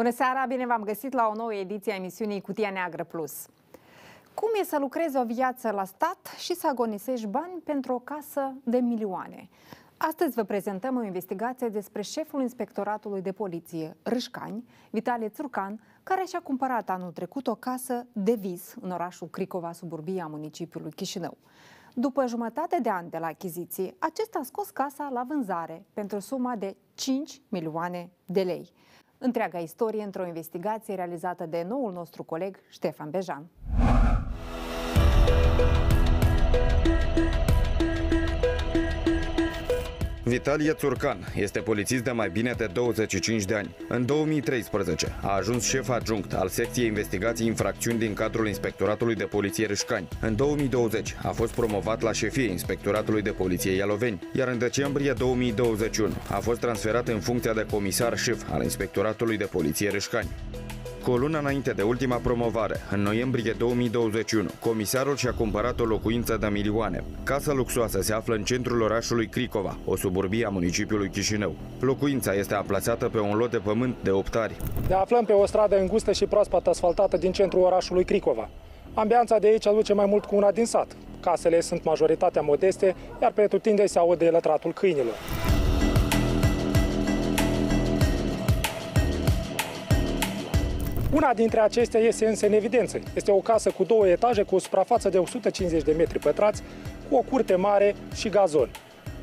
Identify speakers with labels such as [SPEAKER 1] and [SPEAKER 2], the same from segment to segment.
[SPEAKER 1] Bună seara, bine v-am găsit la o nouă ediție a emisiunii Cutia Neagră Plus. Cum e să lucrezi o viață la stat și să agonisești bani pentru o casă de milioane? Astăzi vă prezentăm o investigație despre șeful Inspectoratului de Poliție Râșcani, Vitalie Țurcan, care și-a cumpărat anul trecut o casă de vis în orașul Cricova, suburbia municipiului Chișinău. După jumătate de ani de la achiziție, acesta a scos casa la vânzare pentru suma de 5 milioane de lei. Întreaga istorie într-o investigație realizată de noul nostru coleg Ștefan Bejan.
[SPEAKER 2] Vitalie Țurcan este polițist de mai bine de 25 de ani. În 2013 a ajuns șef adjunct al secției investigații infracțiuni din cadrul Inspectoratului de Poliție Râșcani. În 2020 a fost promovat la șefie Inspectoratului de Poliție Ialoveni, iar în decembrie 2021 a fost transferat în funcția de comisar șef al Inspectoratului de Poliție Râșcani. Cu o lună înainte de ultima promovare, în noiembrie 2021, comisarul și-a cumpărat o locuință de milioane. Casa luxoasă se află în centrul orașului Cricova, o suburbie a municipiului Chișinău. Locuința este aplasată pe un lot de pământ de 8 ari.
[SPEAKER 3] Ne aflăm pe o stradă îngustă și proaspăt asfaltată din centrul orașului Cricova. Ambianța de aici aduce mai mult cu una din sat. Casele sunt majoritatea modeste, iar pe tutinde se aude lătratul câinilor. Una dintre acestea este însă în evidență. Este o casă cu două etaje, cu o suprafață de 150 de metri pătrați, cu o curte mare și gazon.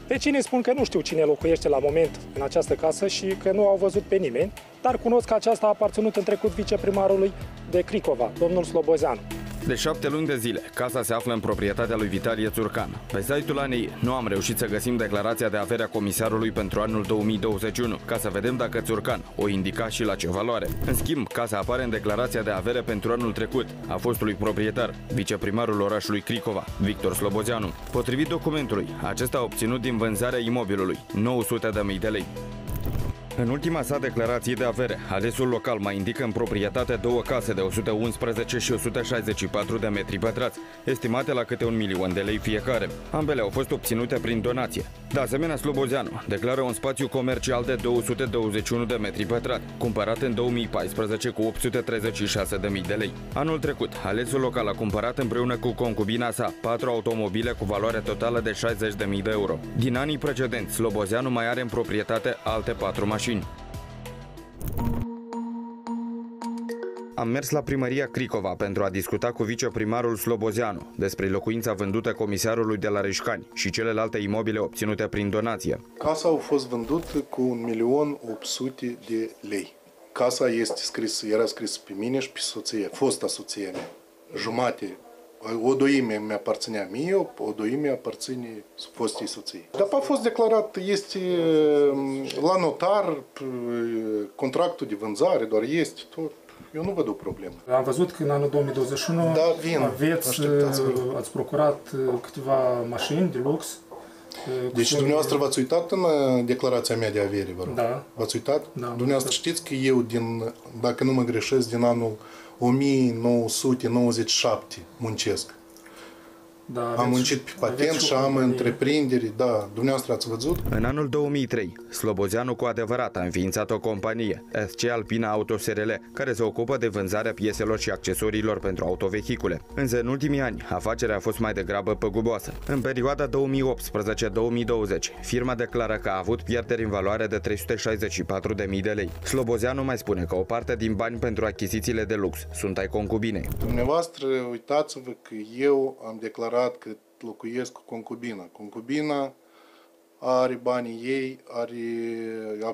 [SPEAKER 3] Vecinii spun că nu știu cine locuiește la moment în această casă și că nu au văzut pe nimeni, dar cunosc că aceasta a aparținut în trecut viceprimarului de Cricova, domnul Slobozeanu.
[SPEAKER 2] De șapte luni de zile, casa se află în proprietatea lui Vitalie Țurcan. Pe site-ul ANEI nu am reușit să găsim declarația de avere a comisarului pentru anul 2021, ca să vedem dacă Țurcan o indica și la ce valoare. În schimb, casa apare în declarația de avere pentru anul trecut a fostului proprietar, viceprimarul orașului Cricova, Victor Slobozeanu. Potrivit documentului, acesta a obținut din vânzarea imobilului 900.000 de lei. În ultima sa declarație de avere, alesul local mai indică în proprietate două case de 111 și 164 de metri pătrați, estimate la câte un milion de lei fiecare. Ambele au fost obținute prin donație. De asemenea, Slobozeanu declară un spațiu comercial de 221 de metri pătrați, cumpărat în 2014 cu 836 de mii de lei. Anul trecut, alesul local a cumpărat împreună cu concubina sa patru automobile cu valoare totală de 60 de mii de euro. Din anii precedenți, Slobozeanu mai are în proprietate alte patru mașini mașini. Am mers la primăria Cricova pentru a discuta cu viceprimarul Slobozeanu despre locuința vândută comisarului de la Reșcani și celelalte imobile obținute prin donație.
[SPEAKER 4] Casa a fost vândută cu 1.800.000 de lei. Casa este scris, era scris pe mine și pe soție, fosta soție mea. Jumate o doime mi-aparținea mie, o doime aparține fostei soții. Dar a fost declarat, este mm, la notar, contractul de vânzare, doar este tot. Eu nu văd o problemă.
[SPEAKER 3] Am văzut că în anul 2021
[SPEAKER 4] da, vin.
[SPEAKER 3] aveți, ați procurat câteva mașini de lux.
[SPEAKER 4] Deci dumneavoastră v-ați uitat în uh, declarația mea de avere, vă rog?
[SPEAKER 3] Da.
[SPEAKER 4] V-ați uitat?
[SPEAKER 3] Da.
[SPEAKER 4] Dumneavoastră știți că eu, din, dacă nu mă greșesc, din anul 1997 muncesc.
[SPEAKER 3] Da,
[SPEAKER 4] am muncit pe patent și am întreprinderi, da, dumneavoastră ați văzut?
[SPEAKER 2] În anul 2003, Slobozeanu cu adevărat a înființat o companie, SC Alpina Auto SRL, care se ocupă de vânzarea pieselor și accesoriilor pentru autovehicule. Însă în ultimii ani, afacerea a fost mai degrabă păguboasă. În perioada 2018-2020, firma declară că a avut pierderi în valoare de 364.000 de lei. Slobozeanu mai spune că o parte din bani pentru achizițiile de lux sunt ai concubinei.
[SPEAKER 4] Dumneavoastră, uitați-vă că eu am declarat adevărat că locuiesc cu concubina. Concubina are banii ei, are,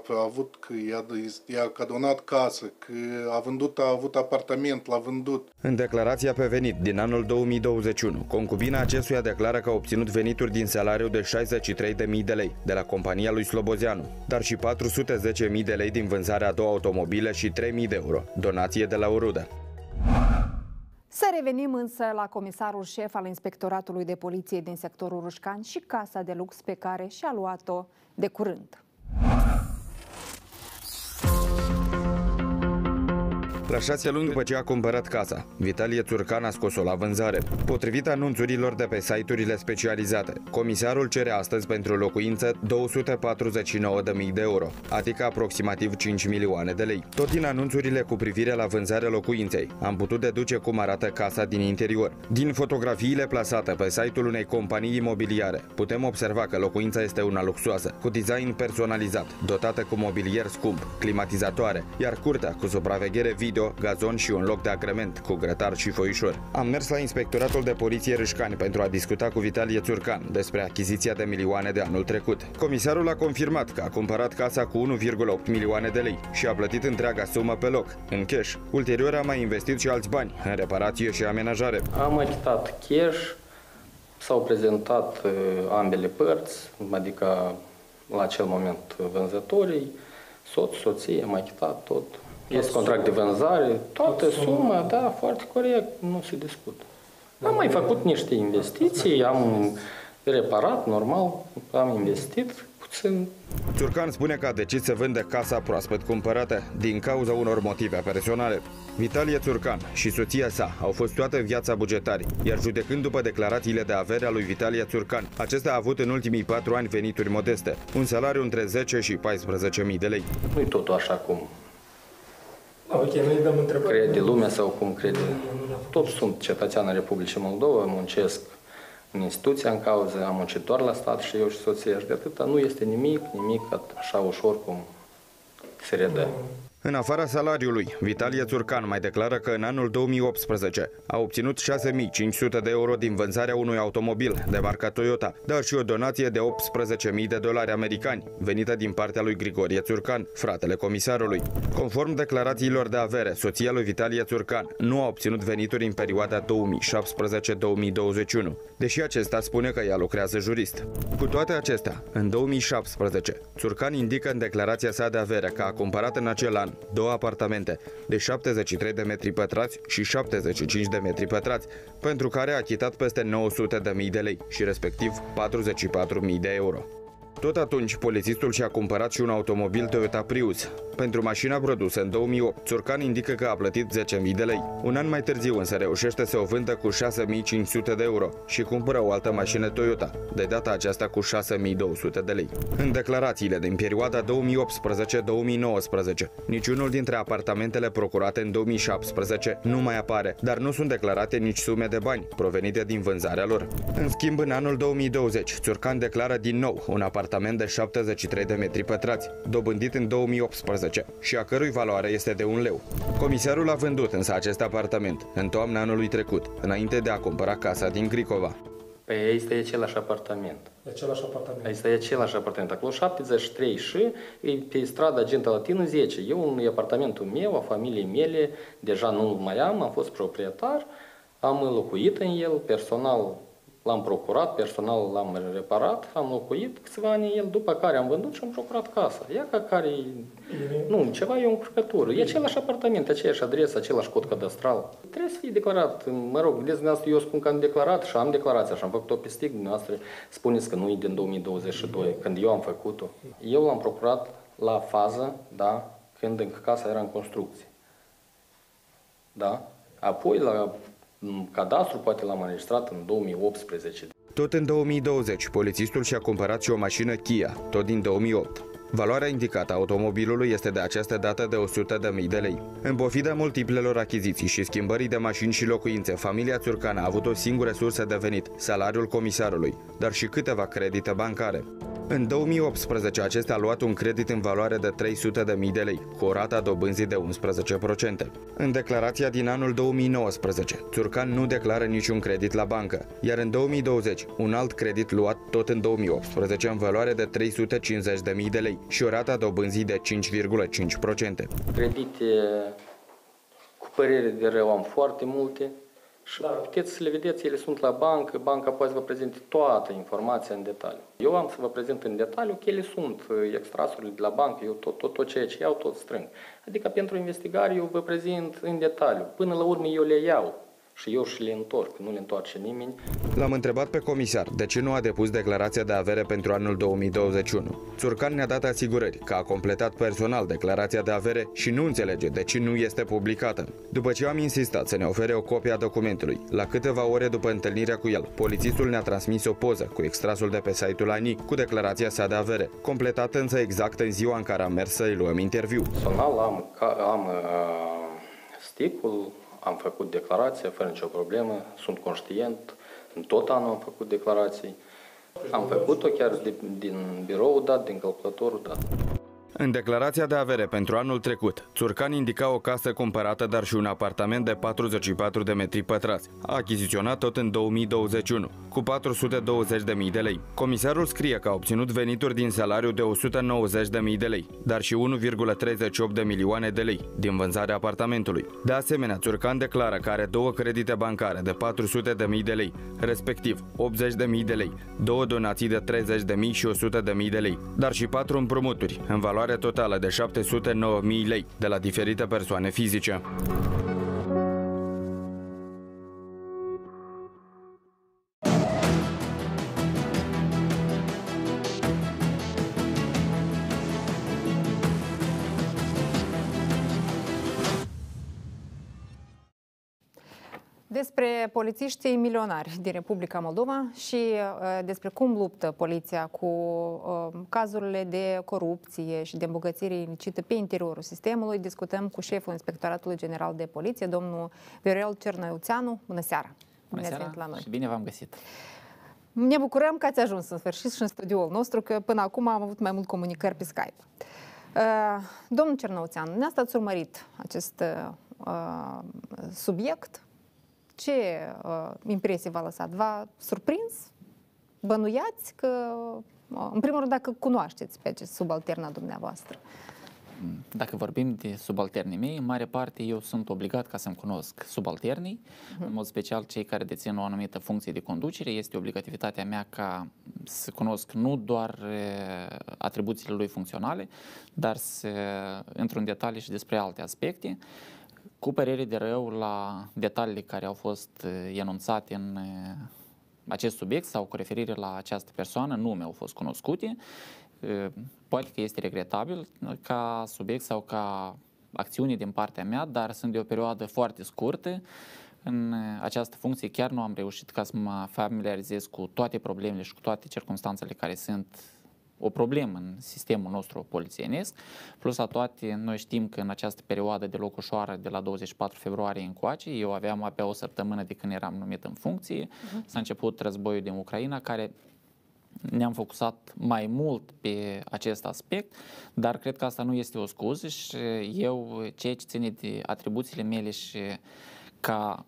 [SPEAKER 4] a avut că i-a, i-a cadonat casă, că a vândut, a avut apartament, l-a vândut.
[SPEAKER 2] În declarația pe venit din anul 2021, concubina acestuia declară că a obținut venituri din salariu de 63.000 de lei de la compania lui Slobozeanu, dar și 410.000 de lei din vânzarea a două automobile și 3.000 de euro, donație de la o rudă.
[SPEAKER 1] Să revenim însă la comisarul șef al Inspectoratului de Poliție din sectorul Rușcan și casa de lux pe care și-a luat-o de curând.
[SPEAKER 2] La șase luni după ce a cumpărat casa, Vitalie Țurcan a scos-o la vânzare. Potrivit anunțurilor de pe site-urile specializate, comisarul cere astăzi pentru locuință 249.000 de euro, adică aproximativ 5 milioane de lei. Tot din anunțurile cu privire la vânzarea locuinței, am putut deduce cum arată casa din interior. Din fotografiile plasate pe site-ul unei companii imobiliare, putem observa că locuința este una luxoasă, cu design personalizat, dotată cu mobilier scump, climatizatoare, iar curtea cu supraveghere video, gazon și un loc de agrement cu grătar și foișor. Am mers la Inspectoratul de Poliție Râșcani pentru a discuta cu Vitalie Țurcan despre achiziția de milioane de anul trecut. Comisarul a confirmat că a cumpărat casa cu 1,8 milioane de lei și a plătit întreaga sumă pe loc, în cash. Ulterior a mai investit și alți bani în reparație și amenajare.
[SPEAKER 5] Am achitat cash, s-au prezentat uh, ambele părți, adică la acel moment vânzătorii, soț, soție, am achitat tot. Este contract de vânzare, toată suma, da, foarte corect, nu se discută. Am mai făcut niște investiții, am reparat, normal, am investit puțin.
[SPEAKER 2] Țurcan spune că a decis să vândă casa proaspăt cumpărată din cauza unor motive personale. Vitalie Țurcan și soția sa au fost toată viața bugetari, iar judecând după declarațiile de avere a lui Vitalie Țurcan, acesta a avut în ultimii patru ani venituri modeste, un salariu între 10 și 14.000 de lei.
[SPEAKER 5] Nu-i totul așa cum
[SPEAKER 3] Da, ok, noi dăm întrebări.
[SPEAKER 5] crede lumea sau cum crede. Tot sunt cetățean în Republicii Moldova, muncesc în instituția în cauză, am muncit doar la stat și eu și soția și de atâta nu este nimic, nimic așa ușor cum se redă.
[SPEAKER 2] În afara salariului, Vitalie Țurcan mai declară că în anul 2018 a obținut 6500 de euro din vânzarea unui automobil de marca Toyota, dar și o donație de 18.000 de dolari americani, venită din partea lui Grigorie Țurcan, fratele comisarului. Conform declarațiilor de avere, soția lui Vitalie Țurcan nu a obținut venituri în perioada 2017-2021, deși acesta spune că ea lucrează jurist. Cu toate acestea, în 2017, Țurcan indică în declarația sa de avere că a cumpărat în acel an două apartamente de 73 de metri pătrați și 75 de metri pătrați, pentru care a achitat peste 900 de mii de lei și respectiv 44 mii de euro. Tot atunci, polițistul și-a cumpărat și un automobil Toyota Prius. Pentru mașina produsă în 2008, Țurcan indică că a plătit 10.000 de lei. Un an mai târziu însă reușește să o vândă cu 6.500 de euro și cumpără o altă mașină Toyota, de data aceasta cu 6.200 de lei. În declarațiile din perioada 2018-2019, niciunul dintre apartamentele procurate în 2017 nu mai apare, dar nu sunt declarate nici sume de bani provenite din vânzarea lor. În schimb, în anul 2020, Țurcan declară din nou un apartament de 73 de metri pătrați, dobândit în 2018 și a cărui valoare este de un leu. Comisarul a vândut însă acest apartament în toamna anului trecut, înainte de a cumpăra casa din Cricova.
[SPEAKER 5] Păi aici este același apartament.
[SPEAKER 3] E același apartament.
[SPEAKER 5] Aici este același apartament. Acolo 73 și e pe strada Genta Latină 10. Eu în apartamentul meu, a familiei mele, deja nu mai am, am fost proprietar, am locuit în el, personal l-am procurat, personal l-am reparat, am locuit câțiva ani în el, după care am vândut și am procurat casa. Ia ca care nu, ceva e o încurcătură. E același apartament, aceeași adresă, același cod cadastral. Trebuie să fie declarat. Mă rog, vedeți dumneavoastră, eu spun că am declarat și am declarația și am făcut-o pe stic. Dumneavoastră spuneți că nu e din 2022, când eu am făcut-o. Eu l-am procurat la fază, da, când încă casa era în construcție. Da? Apoi la m, cadastru, poate l-am înregistrat în 2018.
[SPEAKER 2] Tot în 2020, polițistul și-a cumpărat și o mașină Kia, tot din 2008. Valoarea indicată a automobilului este de această dată de 100.000 de lei. În pofida multiplelor achiziții și schimbării de mașini și locuințe, familia Țurcan a avut o singură sursă de venit, salariul comisarului, dar și câteva credite bancare. În 2018, acesta a luat un credit în valoare de 300.000 de lei, cu o rată a dobânzii de 11%. În declarația din anul 2019, Țurcan nu declară niciun credit la bancă, iar în 2020, un alt credit luat tot în 2018 în valoare de 350.000 de lei și o rată a dobânzii de 5,5%.
[SPEAKER 5] Credite cu părere de rău am foarte multe și da. puteți să le vedeți, ele sunt la bancă, banca poate să vă prezinte toată informația în detaliu. Eu am să vă prezint în detaliu că ele sunt uh, extrasurile de la bancă, eu tot, tot, tot ceea ce iau, tot strâng. Adică pentru investigare eu vă prezint în detaliu. Până la urmă eu le iau. Și eu și le întorc, nu le întoarce nimeni.
[SPEAKER 2] L-am întrebat pe comisar de ce nu a depus declarația de avere pentru anul 2021. Țurcan ne-a dat asigurări că a completat personal declarația de avere și nu înțelege de ce nu este publicată. După ce am insistat să ne ofere o copie a documentului, la câteva ore după întâlnirea cu el, polițistul ne-a transmis o poză cu extrasul de pe site-ul ANI cu declarația sa de avere, completată însă exact în ziua în care am mers să-i luăm interviu.
[SPEAKER 5] Personal am, am uh, sticul, am făcut declarația fără nicio problemă, sunt conștient, în tot anul am făcut declarații. Am făcut-o chiar de, din birou dat, din calculatorul dat.
[SPEAKER 2] În declarația de avere pentru anul trecut, Țurcan indica o casă cumpărată, dar și un apartament de 44 de metri pătrați, achiziționat tot în 2021, cu 420.000 de lei. Comisarul scrie că a obținut venituri din salariu de 190.000 de lei, dar și 1,38 de milioane de lei din vânzarea apartamentului. De asemenea, Țurcan declară că are două credite bancare de 400.000 de lei, respectiv 80.000 de lei, două donații de 30.000 și 100.000 de lei, dar și patru împrumuturi în valoare valoare totală de 709.000 lei de la diferite persoane fizice.
[SPEAKER 1] Despre polițiștii milionari din Republica Moldova și uh, despre cum luptă poliția cu uh, cazurile de corupție și de îmbogățire ilicită pe interiorul sistemului, discutăm cu șeful Inspectoratului General de Poliție, domnul Viorel Cernăuțeanu. Bună seara!
[SPEAKER 6] Bună seara la noi. și bine v-am găsit!
[SPEAKER 1] Ne bucurăm că ați ajuns în sfârșit și în studioul nostru, că până acum am avut mai mult comunicări pe Skype. Uh, domnul Cernăuțeanu, ne-ați urmărit acest uh, subiect ce uh, impresie v-a lăsat? V-a surprins? Bănuiați că, uh, în primul rând, dacă cunoașteți pe acest subalterna dumneavoastră?
[SPEAKER 6] Dacă vorbim de subalternii mei, în mare parte eu sunt obligat ca să-mi cunosc subalternii, uh-huh. în mod special cei care dețin o anumită funcție de conducere. Este obligativitatea mea ca să cunosc nu doar uh, atribuțiile lui funcționale, dar să intru în detalii și despre alte aspecte. Uh, cu părere de rău la detaliile care au fost uh, enunțate în uh, acest subiect sau cu referire la această persoană, nu mi-au fost cunoscute. Uh, poate că este regretabil ca subiect sau ca acțiune din partea mea, dar sunt de o perioadă foarte scurtă. În această funcție chiar nu am reușit ca să mă familiarizez cu toate problemele și cu toate circunstanțele care sunt o problemă în sistemul nostru polițienesc. Plus la toate, noi știm că în această perioadă de loc ușoară, de la 24 februarie încoace, eu aveam abia o săptămână de când eram numit în funcție, uh-huh. s-a început războiul din Ucraina, care ne-am focusat mai mult pe acest aspect, dar cred că asta nu este o scuză și eu, ceea ce ține de atribuțiile mele și ca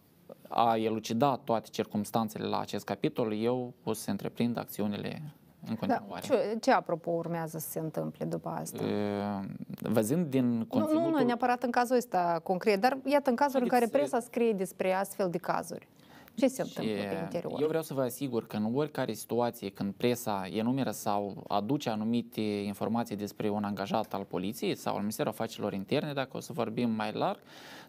[SPEAKER 6] a elucida toate circumstanțele la acest capitol, eu o să întreprind acțiunile în da, continuare.
[SPEAKER 1] Da. Ce, ce, apropo, urmează să se întâmple după asta? E,
[SPEAKER 6] văzând din conținutul...
[SPEAKER 1] Nu, nu neapărat în cazul ăsta concret, dar iată în cazul în care presa scrie despre astfel de cazuri. Ce se întâmplă pe interior?
[SPEAKER 6] Eu vreau să vă asigur că în oricare situație când presa enumeră sau aduce anumite informații despre un angajat al poliției sau al Ministerului Afacerilor Interne, dacă o să vorbim mai larg,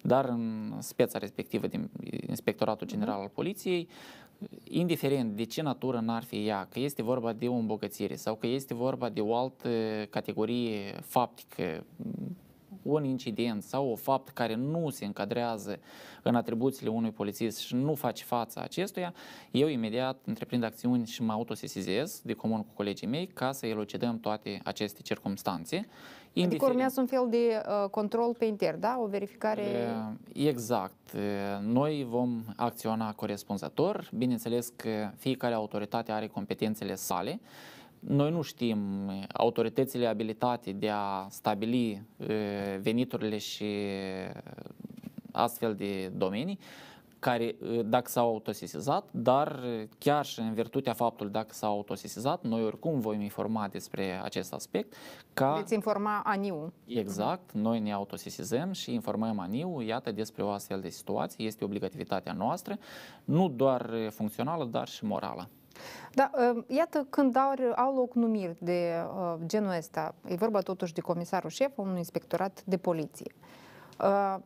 [SPEAKER 6] dar în speța respectivă din Inspectoratul General al Poliției, indiferent de ce natură n-ar fi ea, că este vorba de o îmbogățire sau că este vorba de o altă categorie faptică, un incident sau o fapt care nu se încadrează în atribuțiile unui polițist și nu face fața acestuia, eu imediat întreprind acțiuni și mă autosesizez de comun cu colegii mei ca să elucidăm toate aceste circumstanțe.
[SPEAKER 1] Adică urmează un fel de uh, control pe inter, da? O verificare...
[SPEAKER 6] Exact. Noi vom acționa corespunzător. Bineînțeles că fiecare autoritate are competențele sale. Noi nu știm autoritățile abilitate de a stabili veniturile și astfel de domenii care, dacă s-au autosesizat, dar chiar și în virtutea faptului dacă s-au autosesizat, noi oricum vom informa despre acest aspect.
[SPEAKER 1] Ca... Veți informa ANIU.
[SPEAKER 6] Exact, noi ne autosesizăm și informăm ANIU, iată, despre o astfel de situație, este obligativitatea noastră, nu doar funcțională, dar și morală.
[SPEAKER 1] Da, iată, când au, au loc numiri de uh, genul ăsta, e vorba totuși de comisarul șef, un inspectorat de poliție. Uh,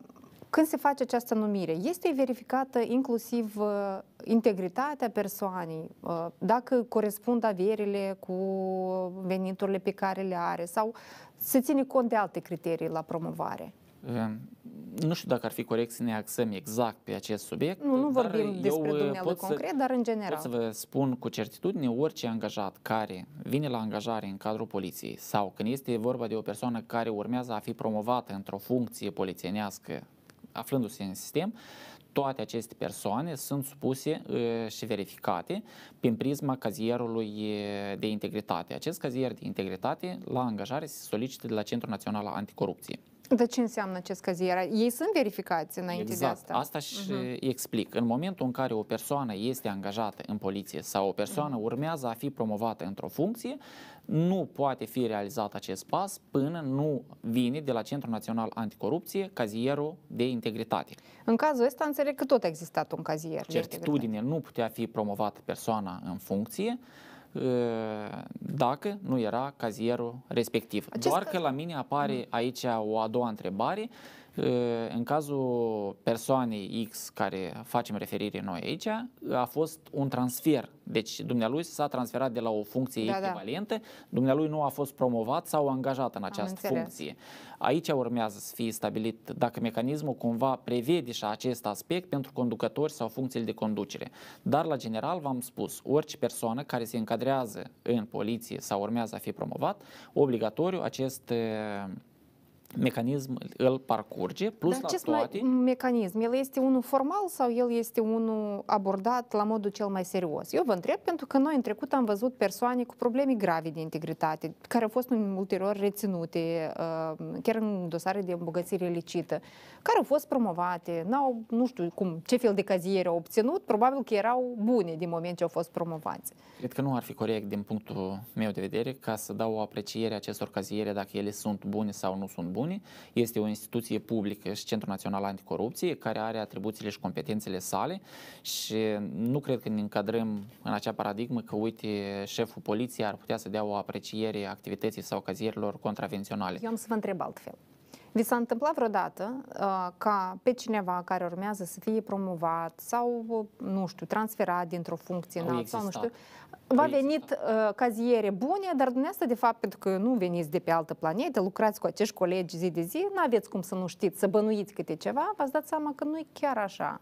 [SPEAKER 1] Când se face această numire, este verificată inclusiv uh, integritatea persoanei, uh, dacă corespund averile cu veniturile pe care le are sau se ține cont de alte criterii la promovare?
[SPEAKER 6] Nu știu dacă ar fi corect să ne axăm exact pe acest subiect.
[SPEAKER 1] Nu, nu vorbim despre dumnealui concret,
[SPEAKER 6] să,
[SPEAKER 1] dar în general.
[SPEAKER 6] Pot să vă spun cu certitudine, orice angajat care vine la angajare în cadrul poliției sau când este vorba de o persoană care urmează a fi promovată într-o funcție polițienească aflându-se în sistem, toate aceste persoane sunt supuse uh, și verificate prin prisma cazierului uh, de integritate. Acest cazier de integritate la angajare se solicită de la Centrul Național Anticorupție.
[SPEAKER 1] De ce înseamnă acest cazier? Ei sunt verificați înainte
[SPEAKER 6] exact.
[SPEAKER 1] de asta?
[SPEAKER 6] asta și uh-huh. explic. În momentul în care o persoană este angajată în poliție sau o persoană uh-huh. urmează a fi promovată într-o funcție, nu poate fi realizat acest pas până nu vine de la Centrul Național Anticorupție cazierul de integritate.
[SPEAKER 1] În cazul ăsta înțeleg că tot a existat un cazier.
[SPEAKER 6] Certitudine nu putea fi promovată persoana în funcție dacă nu era cazierul respectiv. Acest Doar că la mine apare aici o a doua întrebare în cazul persoanei X care facem referire noi aici, a fost un transfer. Deci dumnealui s-a transferat de la o funcție da, da. echivalentă, da. dumnealui nu a fost promovat sau angajat în această funcție. Aici urmează să fie stabilit dacă mecanismul cumva prevede și acest aspect pentru conducători sau funcțiile de conducere. Dar, la general, v-am spus, orice persoană care se încadrează în poliție sau urmează a fi promovat, obligatoriu acest mecanism îl parcurge, plus
[SPEAKER 1] Dar
[SPEAKER 6] la
[SPEAKER 1] acest
[SPEAKER 6] toate...
[SPEAKER 1] mecanism, el este unul formal sau el este unul abordat la modul cel mai serios? Eu vă întreb pentru că noi în trecut am văzut persoane cu probleme grave de integritate, care au fost ulterior reținute, uh, chiar în dosare de îmbogățire licită, care au fost promovate, n-au, nu știu cum, ce fel de caziere au obținut, probabil că erau bune din moment ce au fost promovați.
[SPEAKER 6] Cred că nu ar fi corect din punctul meu de vedere ca să dau o apreciere acestor caziere dacă ele sunt bune sau nu sunt bune bune. Este o instituție publică și Centrul Național Anticorupție care are atribuțiile și competențele sale și nu cred că ne încadrăm în acea paradigmă că, uite, șeful poliției ar putea să dea o apreciere activității sau cazierilor contravenționale.
[SPEAKER 1] Eu am să vă întreb altfel. Vi s-a întâmplat vreodată uh, ca pe cineva care urmează să fie promovat sau, nu știu, transferat dintr-o funcție în altă sau nu știu, v-a venit uh, caziere bune, dar dumneavoastră, de fapt, pentru că nu veniți de pe altă planetă, lucrați cu acești colegi zi de zi, nu aveți cum să nu știți, să bănuiți câte ceva, v-ați dat seama că nu e chiar așa.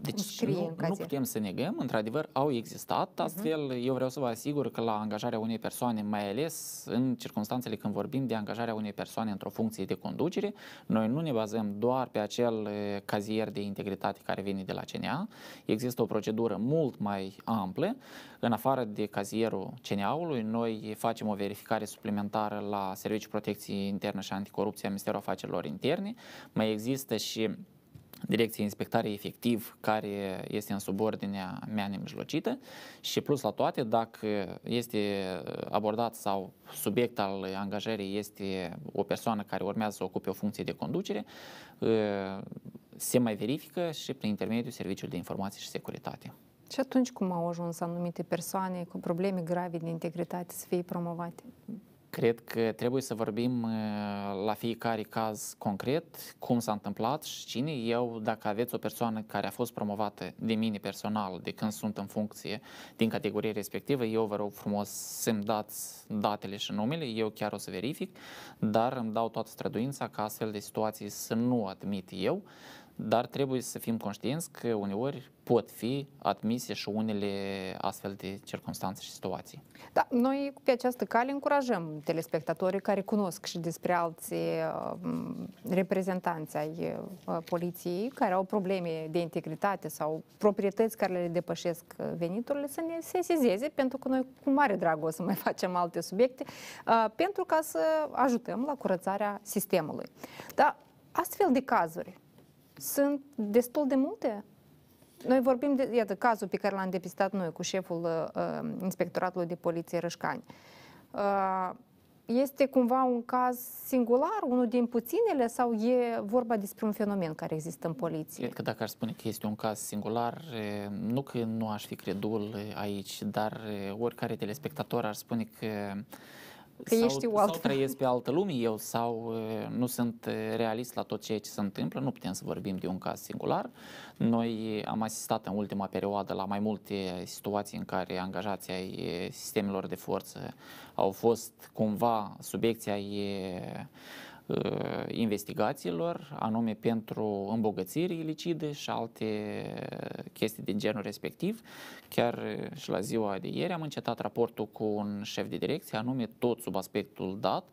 [SPEAKER 6] Deci nu, nu putem să negăm, într-adevăr, au existat, mhm. astfel uh-huh. eu vreau să vă asigur că la angajarea unei persoane, mai ales în circunstanțele când vorbim de angajarea unei persoane într-o funcție de conducere, noi nu ne bazăm doar pe acel cazier de integritate care vine de la CNA, există o procedură mult mai amplă, în afară de cazierul CNA-ului, noi facem o verificare suplimentară la Serviciul Protecției Interne și Anticorupție a Ministerului Afacerilor Interne, mai există și Direcția Inspectare Efectiv, care este în subordinea mea nemijlocită și plus la toate, dacă este abordat sau subiect al angajării este o persoană care urmează să ocupe o funcție de conducere, se mai verifică și prin intermediul Serviciului de Informații și Securitate.
[SPEAKER 1] Și atunci cum au ajuns anumite persoane cu probleme grave de integritate să fie promovate?
[SPEAKER 6] Cred că trebuie să vorbim uh, la fiecare caz concret, cum s-a întâmplat și cine. Eu, dacă aveți o persoană care a fost promovată de mine personal, de când sunt în funcție din categorie respectivă, eu vă rog frumos să-mi dați datele și numele, eu chiar o să verific, dar îmi dau toată străduința ca astfel de situații să nu admit eu, dar trebuie să fim conștienți că uneori pot fi admise și unele astfel de circunstanțe și situații.
[SPEAKER 1] Da, noi pe această cale încurajăm telespectatorii care cunosc și despre alții uh, reprezentanți ai uh, poliției care au probleme de integritate sau proprietăți care le depășesc veniturile să ne sesizeze pentru că noi cu mare drag o să mai facem alte subiecte uh, pentru ca să ajutăm la curățarea sistemului. Da, astfel de cazuri sunt destul de multe. Noi vorbim de, iată, cazul pe care l-am depistat noi cu șeful uh, Inspectoratului de Poliție Rășcani. Uh, este cumva un caz singular, unul din puținele, sau e vorba despre un fenomen care există în poliție?
[SPEAKER 6] Cred că dacă aș spune că este un caz singular, nu că nu aș fi credul aici, dar oricare telespectator ar spune că
[SPEAKER 1] Că
[SPEAKER 6] sau,
[SPEAKER 1] ei știu alt.
[SPEAKER 6] sau trăiesc pe altă lume eu sau uh, nu sunt uh, realist la tot ceea ce se întâmplă, nu putem să vorbim de un caz singular. Noi am asistat în ultima perioadă la mai multe situații în care angajații ai uh, sistemelor de forță au fost cumva subiecții ai uh, investigațiilor, anume pentru îmbogățiri ilicide și alte chestii din genul respectiv. Chiar și la ziua de ieri am încetat raportul cu un șef de direcție, anume tot sub aspectul dat,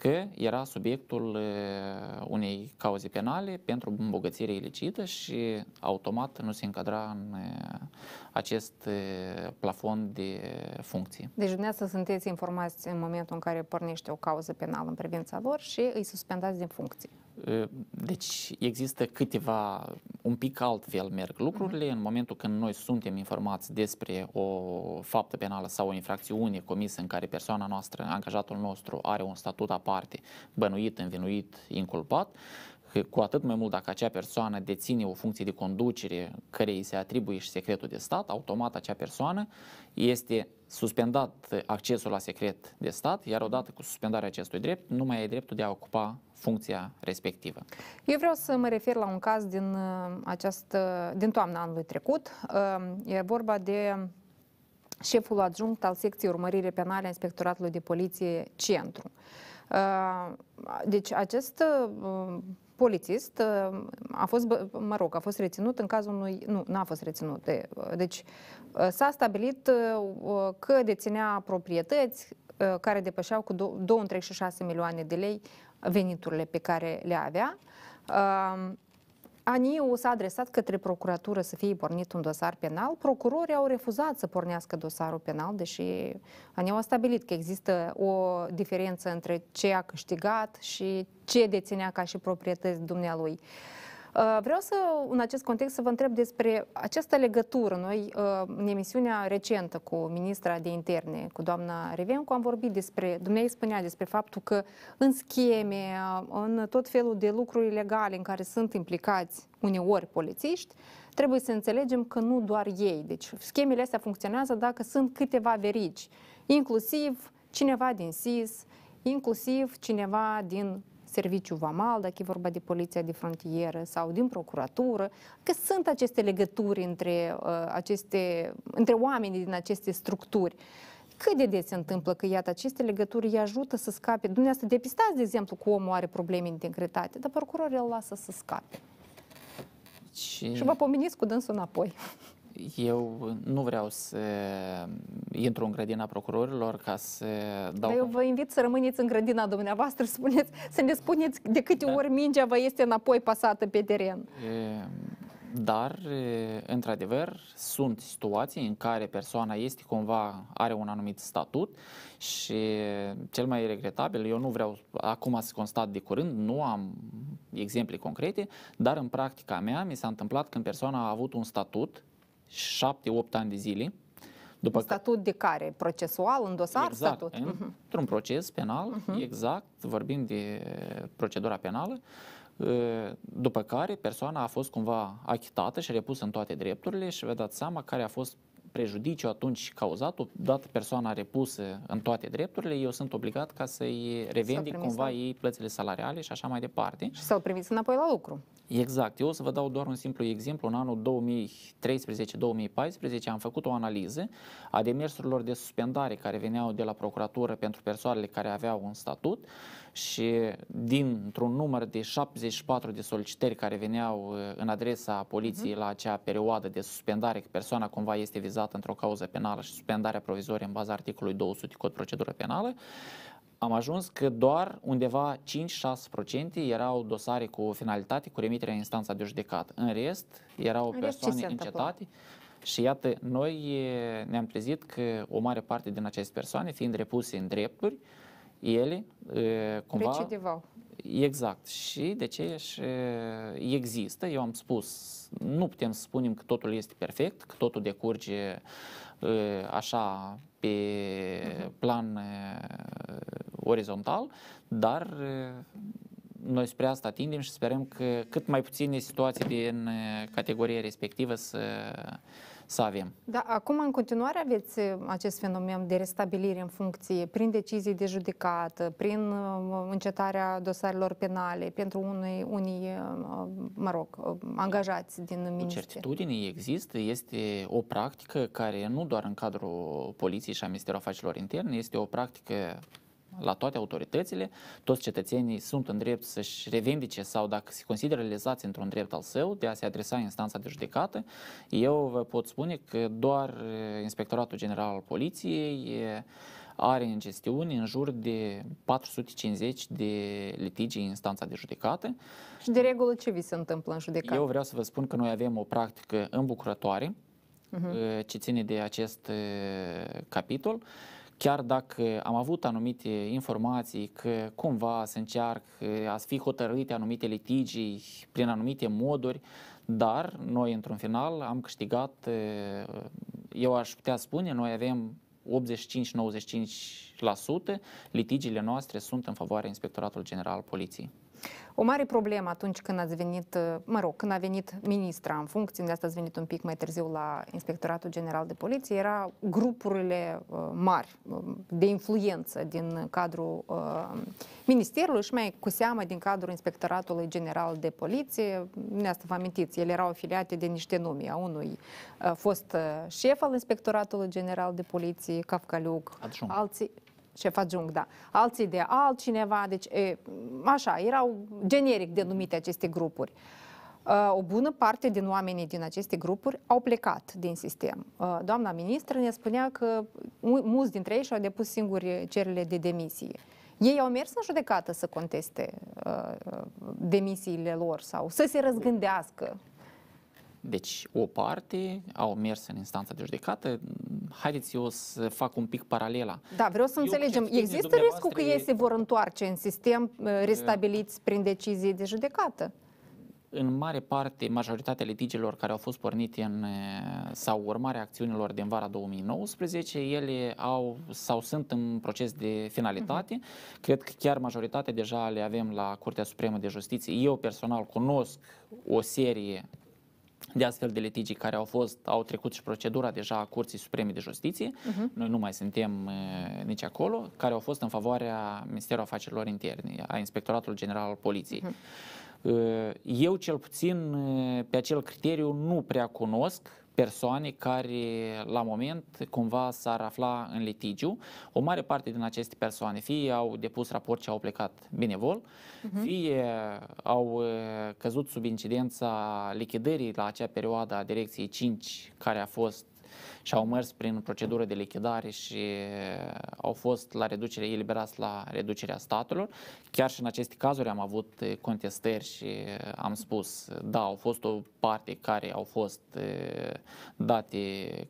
[SPEAKER 6] că era subiectul uh, unei cauze penale pentru îmbogățire ilicită și automat nu se încadra în uh, acest uh, plafon de funcții.
[SPEAKER 1] Deci dumneavoastră sunteți informați în momentul în care pornește o cauză penală în privința lor și îi suspendați din funcție.
[SPEAKER 6] Deci există câteva, un pic altfel merg lucrurile uh-huh. în momentul când noi suntem informați despre o faptă penală sau o infracțiune comisă în care persoana noastră, angajatul nostru, are un statut aparte, bănuit, învinuit, inculpat, cu atât mai mult dacă acea persoană deține o funcție de conducere care îi se atribuie și secretul de stat, automat acea persoană este suspendat accesul la secret de stat, iar odată cu suspendarea acestui drept, nu mai ai dreptul de a ocupa funcția respectivă.
[SPEAKER 1] Eu vreau să mă refer la un caz din, această, din toamna anului trecut. E vorba de șeful adjunct al secției urmărire penale a Inspectoratului de Poliție Centru. Deci acest polițist uh, a fost, mă rog, a fost reținut în cazul unui, nu, n-a fost reținut, deci uh, s-a stabilit uh, că deținea proprietăți care depășeau cu 2,6 milioane de lei veniturile pe care le avea. ANIU s-a adresat către procuratură să fie pornit un dosar penal. Procurorii au refuzat să pornească dosarul penal, deși ANIU a stabilit că există o diferență între ce a câștigat și ce deținea ca și proprietăți dumnealui. Uh, vreau să, în acest context, să vă întreb despre această legătură. Noi, uh, în emisiunea recentă cu ministra de interne, cu doamna Revencu, am vorbit despre, dumneavoastră spunea despre faptul că în scheme, uh, în tot felul de lucruri ilegale în care sunt implicați uneori polițiști, trebuie să înțelegem că nu doar ei. Deci schemele astea funcționează dacă sunt câteva verici, inclusiv cineva din SIS, inclusiv cineva din serviciu vamal, dacă e vorba de poliția de frontieră sau din procuratură, că sunt aceste legături între, uh, aceste, între oamenii din aceste structuri. Cât de des se întâmplă că, iată, aceste legături îi ajută să scape? Dumneavoastră depistați, de exemplu, cu omul are probleme de integritate, dar procurorul îl lasă să scape. Și, și vă pomeniți cu dânsul înapoi.
[SPEAKER 6] Eu nu vreau să intru în grădina procurorilor ca să dau...
[SPEAKER 1] Dar eu vă invit să rămâneți în grădina dumneavoastră, spuneți, să ne spuneți de câte da. ori mingea vă este înapoi pasată pe teren.
[SPEAKER 6] E, dar, într-adevăr, sunt situații în care persoana este cumva, are un anumit statut și cel mai regretabil, eu nu vreau acum să constat de curând, nu am exemple concrete, dar în practica mea mi s-a întâmplat când persoana a avut un statut 7-8 ani de zile.
[SPEAKER 1] După statut că... de care? Procesual, în dosar?
[SPEAKER 6] Exact,
[SPEAKER 1] statut?
[SPEAKER 6] În, uh-huh. într-un proces penal, uh-huh. exact, vorbim de procedura penală, după care persoana a fost cumva achitată și repusă în toate drepturile și vă dați seama care a fost prejudiciu atunci cauzat, dat persoana repusă în toate drepturile, eu sunt obligat ca să-i revendic cumva la... ei plățile salariale și așa mai departe.
[SPEAKER 1] Și să-l primiți înapoi la lucru.
[SPEAKER 6] Exact. Eu o să vă dau doar un simplu exemplu. În anul 2013-2014 am făcut o analiză a demersurilor de suspendare care veneau de la procuratură pentru persoanele care aveau un statut și dintr-un număr de 74 de solicitări care veneau uh, în adresa poliției uh-huh. la acea perioadă de suspendare, că persoana cumva este vizată într-o cauză penală și suspendarea provizorie în baza articolului 200 Cod Procedură Penală, am ajuns că doar undeva 5-6% erau dosare cu finalitate, cu remiterea în instanța de judecat. În rest, erau în persoane încetate. Și iată, noi ne-am trezit că o mare parte din aceste persoane, fiind repuse în drepturi, ele cumva...
[SPEAKER 1] Recidivau.
[SPEAKER 6] Exact. Și de ce și există, eu am spus, nu putem să spunem că totul este perfect, că totul decurge așa pe uh-huh. plan orizontal, dar noi spre asta tindem și sperăm că cât mai puține situații din uh, categoria respectivă să, să avem.
[SPEAKER 1] Da, acum în continuare aveți uh, acest fenomen de restabilire în funcție prin decizii de judecată, prin uh, încetarea dosarelor penale pentru unii, unii uh, mă rog, uh, angajați din
[SPEAKER 6] Cu
[SPEAKER 1] minister.
[SPEAKER 6] certitudine există, este o practică care nu doar în cadrul poliției și a Ministerului Afacerilor Interne, este o practică la toate autoritățile, toți cetățenii sunt în drept să-și revendice sau dacă se consideră realizați într-un drept al său de a se adresa în instanța de judecată. Eu vă pot spune că doar eh, Inspectoratul General al Poliției eh, are în gestiune în jur de 450 de litigi în instanța de judecată.
[SPEAKER 1] Și de regulă ce vi se întâmplă în judecată?
[SPEAKER 6] Eu vreau să vă spun că noi avem o practică îmbucurătoare uh-huh. ce ține de acest uh, capitol. Chiar dacă am avut anumite informații că cumva se încearcă a fi hotărâte anumite litigii prin anumite moduri, dar noi într-un final am câștigat, uh, eu aș putea spune, noi avem 85-95% litigiile noastre sunt în favoarea Inspectoratului General al Poliției.
[SPEAKER 1] O mare problemă atunci când ați venit, mă rog, când a venit ministra în funcție, de asta ați venit un pic mai târziu la Inspectoratul General de Poliție, era grupurile uh, mari uh, de influență din cadrul uh, Ministerului și mai cu seamă din cadrul Inspectoratului General de Poliție. De asta vă amintiți, ele erau afiliate de niște nume. A unui uh, fost uh, șef al Inspectoratului General de Poliție, Cafcaliuc,
[SPEAKER 6] Adjunct.
[SPEAKER 1] alții șef adjunct, da. Alții de altcineva, deci e, așa, erau generic denumite aceste grupuri. Uh, O bună parte din oamenii din aceste grupuri au plecat din sistem. Uh, Doamna ministră ne spunea că mu- mulți dintre ei și-au depus singuri cererile de demisie. Ei au mers în judecată să conteste uh, demisiile lor sau să se răzgândească.
[SPEAKER 6] Deci, o parte au mers în instanța de judecată. Haideți eu să fac un pic paralela.
[SPEAKER 1] Da, vreau să
[SPEAKER 6] Eu
[SPEAKER 1] înțelegem.
[SPEAKER 6] cred că
[SPEAKER 1] Există
[SPEAKER 6] dumneavoastră
[SPEAKER 1] riscul că
[SPEAKER 6] e-
[SPEAKER 1] ei se vor întoarce în sistem uh, restabiliți prin decizii de judecată?
[SPEAKER 6] În mare parte, majoritatea litigiilor care au fost pornite în, eh, sau urmarea acțiunilor din vara 2019, ele au sau sunt în proces de finalitate. Cred că chiar majoritatea deja le avem la Curtea Supremă de Justiție. Eu personal cunosc o serie de astfel de litigii care au fost, au trecut și procedura deja a Curții Supreme de Justiție, noi nu mai suntem uh, nici acolo, care au fost în favoarea Ministerului Afacerilor Interne, a Inspectoratului General al Poliției. Uh, Eu, cel puțin, uh, pe acel criteriu nu prea cunosc persoane care la moment cumva s-ar afla în litigiu. O mare parte din aceste persoane fie au depus raport și au plecat benevol, fie au uh, căzut sub incidența lichidării la acea perioadă a Direcției 5 care a fost și au mers prin procedură de lichidare și au fost la reducere, eliberați la reducerea statelor. Chiar și în aceste cazuri am avut eh, contestări și am spus, da, au fost o parte care au fost eh, date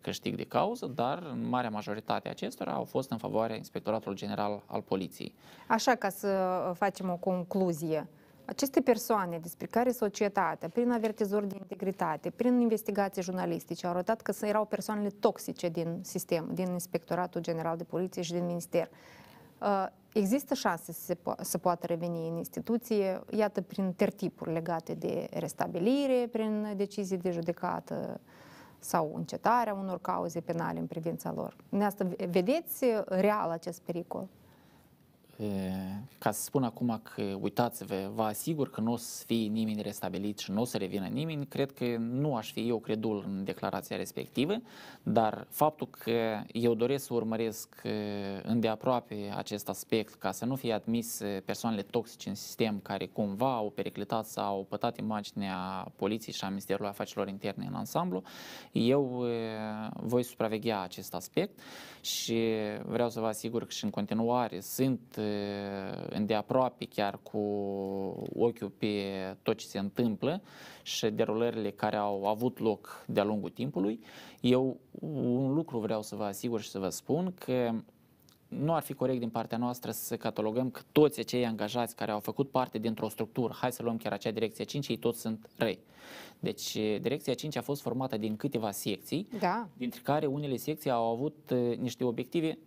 [SPEAKER 6] câștig de cauză, dar în marea majoritate a acestora au fost în favoarea Inspectoratului General al Poliției.
[SPEAKER 1] Așa, ca să facem o concluzie, aceste persoane despre care societatea, prin avertizori de integritate, prin investigații jurnalistice, au arătat că erau persoanele toxice din sistem, din Inspectoratul General de Poliție și din Minister. Uh, Există șanse să, se po- să poată reveni în instituție, iată, prin tertipuri legate de restabilire, prin decizii de judecată sau încetarea unor cauze penale în privința lor. De asta vedeți real acest pericol?
[SPEAKER 6] E, Ca să spun acum că, uitați-vă, vă asigur că nu o să fie nimeni restabilit și nu o să revină nimeni, cred că nu aș fi eu credul în declarația respectivă, dar faptul că eu doresc să urmăresc e, îndeaproape acest aspect ca să nu fie admis e, persoanele toxice în sistem care cumva au periclitat sau au pătat imaginea poliției și a Ministerului Afacerilor Interne în ansamblu, eu e, voi supraveghea acest aspect și vreau să vă asigur că și în continuare sunt e, îndeaproape chiar cu ochiul pe tot ce se întâmplă și derulările care au avut loc de-a lungul timpului. Eu un lucru vreau să vă asigur și să vă spun că nu ar fi corect din partea noastră să catalogăm că toți acei angajați care au făcut parte dintr-o structură, hai să luăm chiar acea direcție 5, ei toți sunt răi. Deci direcția 5 a fost formată din câteva secții,
[SPEAKER 1] Da.
[SPEAKER 6] dintre care unele secții au avut uh, niște obiective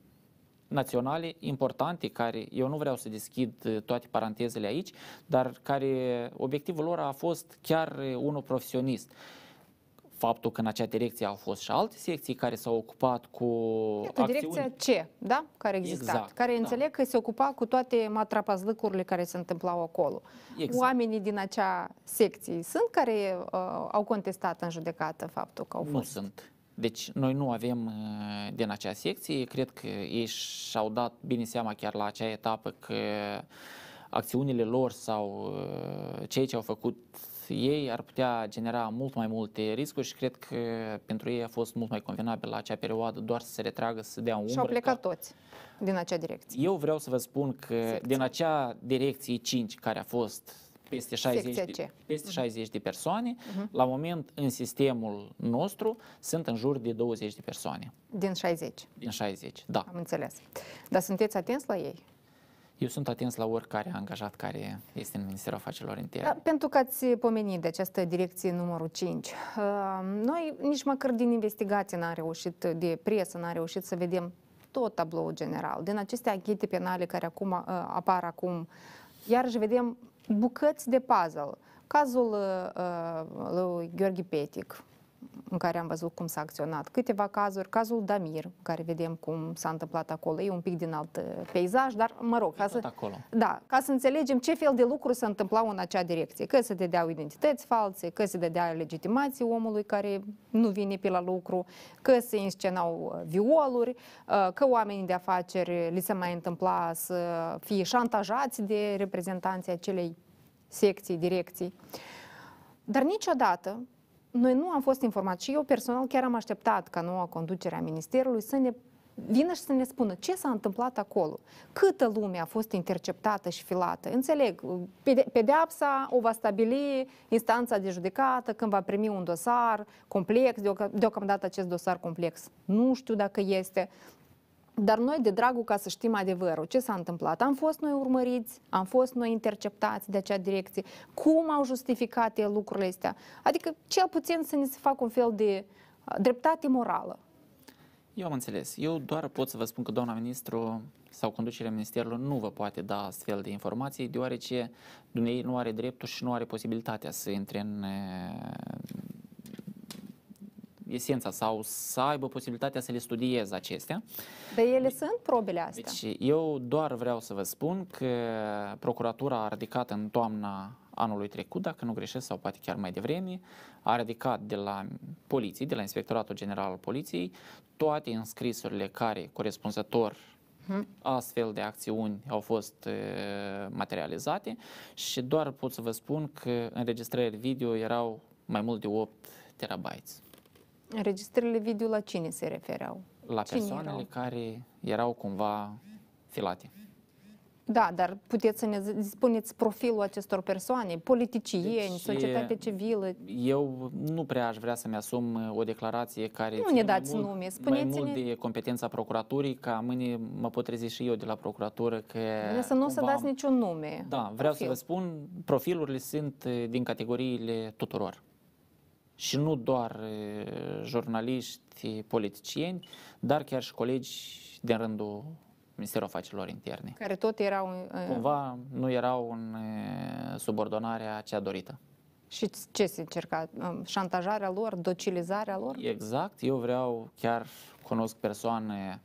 [SPEAKER 6] naționale importante care, eu nu vreau să deschid uh, toate parantezele aici, dar care obiectivul lor a fost chiar uh, unul profesionist faptul că în acea direcție au fost și alte secții care s-au ocupat cu
[SPEAKER 1] Iată,
[SPEAKER 6] acțiuni.
[SPEAKER 1] direcția C, da? Care exista,
[SPEAKER 6] Exact,
[SPEAKER 1] care
[SPEAKER 6] da.
[SPEAKER 1] înțeleg că se ocupa cu toate matrapazlăcurile care se întâmplau acolo.
[SPEAKER 6] Exact.
[SPEAKER 1] Oamenii din acea secție sunt care uh, au contestat în judecată faptul că au
[SPEAKER 6] Nu
[SPEAKER 1] fost.
[SPEAKER 6] sunt. Deci noi nu avem uh, din acea secție. Cred că ei și-au dat bine seama chiar la acea etapă că acțiunile lor sau uh, ceea ce au făcut ei ar putea genera mult mai multe riscuri și cred că pentru ei a fost mult mai convenabil la acea perioadă doar să se retragă, să dea un
[SPEAKER 1] Și au plecat toți din acea direcție.
[SPEAKER 6] Eu vreau să vă spun că
[SPEAKER 1] Secția.
[SPEAKER 6] din acea direcție 5 care a fost peste 60,
[SPEAKER 1] Secția
[SPEAKER 6] de,
[SPEAKER 1] C.
[SPEAKER 6] peste 60 de persoane, la moment în sistemul nostru sunt în jur de 20 de persoane.
[SPEAKER 1] Din 60,
[SPEAKER 6] Din 60, da.
[SPEAKER 1] am înțeles. Dar sunteți atenți la ei?
[SPEAKER 6] Eu sunt atent la oricare angajat care este în Ministerul Afacerilor Interne.
[SPEAKER 1] Da, pentru că ați pomenit de această direcție numărul 5. Uh, Noi nici măcar din investigație n-am reușit, de presă n-am reușit să vedem tot tabloul general. Din aceste anchete penale care acum uh, apar acum, iarăși vedem bucăți de puzzle. Cazul uh, uh, lui Gheorghe Petic, în care am văzut cum s-a acționat. Câteva cazuri, cazul Damir, în care vedem cum s-a întâmplat acolo. E un pic din alt uh, peisaj, dar mă rog, ca
[SPEAKER 6] tot
[SPEAKER 1] să,
[SPEAKER 6] acolo.
[SPEAKER 1] da, ca să înțelegem ce fel de lucruri se întâmplau în acea direcție. Că se dădeau identități false, că se dădea legitimații omului care nu vine pe la lucru, că se inscenau uh, violuri, uh, că oamenii de afaceri li se mai întâmpla să fie șantajați de reprezentanții acelei secții, direcții. Dar niciodată noi nu am fost informați și eu personal chiar am așteptat ca noua conducere a Ministerului să ne vină și să ne spună ce s-a întâmplat acolo, câtă lume a fost interceptată și filată. Înțeleg, pede- pedeapsa o va stabili instanța de judecată când va primi un dosar complex, deoc- deocamdată acest dosar complex nu știu dacă este, dar noi, de dragul ca să știm adevărul, ce s-a întâmplat? Am fost noi urmăriți, am fost noi interceptați de acea direcție, cum au justificat ei lucrurile astea? Adică, cel puțin să ne se facă un fel de uh, dreptate morală.
[SPEAKER 6] Eu am înțeles. Eu doar pot să vă spun că doamna ministru sau conducerea ministerului nu vă poate da astfel de informații, deoarece dumneavoastră nu are dreptul și nu are posibilitatea să intre în uh, esența sau să aibă posibilitatea să le studieze acestea.
[SPEAKER 1] Dar ele sunt probele astea.
[SPEAKER 6] Deci eu doar vreau să vă spun că procuratura a ridicat în toamna anului trecut, dacă nu greșesc, sau poate chiar mai devreme, a ridicat de la poliție, de la Inspectoratul General al Poliției, toate înscrisurile care corespunzător astfel de acțiuni au fost uh, materializate și doar pot să vă spun că înregistrări video erau mai mult de 8 terabytes
[SPEAKER 1] Înregistrările video la cine se refereau?
[SPEAKER 6] la
[SPEAKER 1] Cine
[SPEAKER 6] persoanele
[SPEAKER 1] erau?
[SPEAKER 6] care erau cumva filate.
[SPEAKER 1] Da, dar puteți să ne zi- spuneți profilul acestor persoane, politicieni,
[SPEAKER 6] Deci,
[SPEAKER 1] societate civilă.
[SPEAKER 6] Eu nu prea aș vrea să-mi asum uh, o declarație care
[SPEAKER 1] Nu
[SPEAKER 6] ține
[SPEAKER 1] ne
[SPEAKER 6] mai
[SPEAKER 1] dați
[SPEAKER 6] mult,
[SPEAKER 1] nume,
[SPEAKER 6] mai
[SPEAKER 1] spuneți-ne-
[SPEAKER 6] mult de competența procuraturii, ca mâine mă pot trezi și eu de la procuratură că
[SPEAKER 1] Bine, Să nu o să
[SPEAKER 6] cumva-
[SPEAKER 1] dați niciun nume.
[SPEAKER 6] Da, vreau
[SPEAKER 1] Profil.
[SPEAKER 6] să vă spun, profilurile sunt uh, din categoriile tuturor. Și nu doar uh, jurnaliști, politicieni, dar chiar și colegi din rândul Ministerul Afacerilor Interne.
[SPEAKER 1] Care tot erau... uh,
[SPEAKER 6] Cumva nu erau în uh, subordonarea cea dorită.
[SPEAKER 1] Și ce se încerca? Um, Șantajarea lor, docilizarea lor?
[SPEAKER 6] Exact, eu vreau, chiar cunosc persoane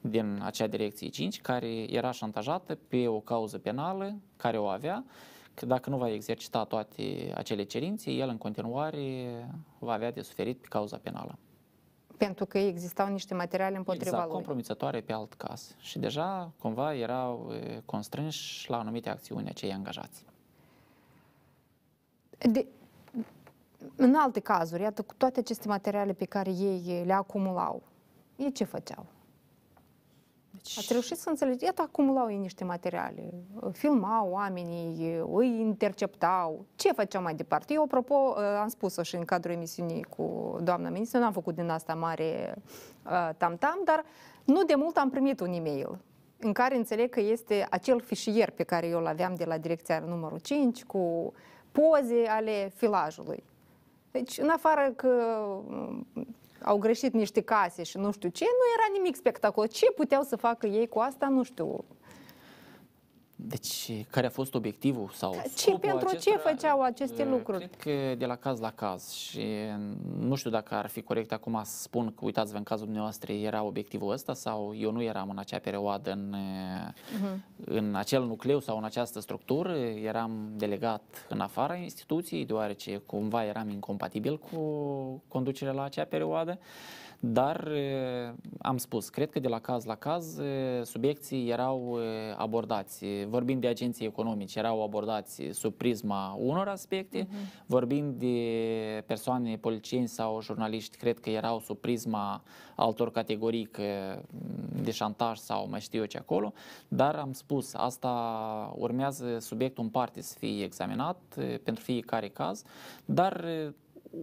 [SPEAKER 6] din acea direcție 5 care era șantajată pe o cauză penală care o avea, că dacă nu va exercita toate acele cerințe, el în continuare va avea de suferit pe cauza penală.
[SPEAKER 1] Pentru că existau niște materiale împotriva
[SPEAKER 6] exact,
[SPEAKER 1] lui.
[SPEAKER 6] compromițătoare pe alt caz. Și deja cumva erau e, constrânși la anumite acțiuni acei angajați.
[SPEAKER 1] De, în alte cazuri, iată, cu toate aceste materiale pe care ei le acumulau, ei ce făceau?
[SPEAKER 6] Deci,
[SPEAKER 1] Ați reușit să înțelegeți? Iată, acumulau ei niște materiale, filmau oamenii, îi interceptau. Ce făceau mai departe? Eu, apropo, am spus-o și în cadrul emisiunii cu doamna ministru, n-am făcut din asta mare uh, tam-tam, dar nu de mult am primit un e-mail în care înțeleg că este acel fișier pe care eu îl aveam de la direcția numărul 5 cu poze ale filajului. Deci, în afară că au greșit niște case și nu știu ce, nu era nimic spectacol. Ce puteau să facă ei cu asta, nu știu.
[SPEAKER 6] Deci, care a fost obiectivul sau
[SPEAKER 1] Ce,
[SPEAKER 6] scopul
[SPEAKER 1] pentru ce
[SPEAKER 6] acestora?
[SPEAKER 1] făceau aceste
[SPEAKER 6] Uh,
[SPEAKER 1] lucruri?
[SPEAKER 6] Cred că de la caz la caz și nu știu dacă ar fi corect acum să spun că, uitați-vă, în cazul dumneavoastră era obiectivul ăsta sau eu nu eram în acea perioadă în,
[SPEAKER 1] Mhm.
[SPEAKER 6] în acel nucleu sau în această structură, eram delegat în afara instituției, deoarece cumva eram incompatibil cu conducerea la acea perioadă. Dar eh, am spus, cred că de la caz la caz eh, subiecții erau eh, abordați. Vorbind de agenții economici, erau abordați sub prisma unor aspecte, vorbind de persoane politicieni sau jurnaliști, cred că erau sub prisma altor categorii că, mm, de șantaj sau mai știu eu ce acolo, dar am spus, asta urmează subiectul în parte să fie examinat eh, pentru fiecare caz, dar eh,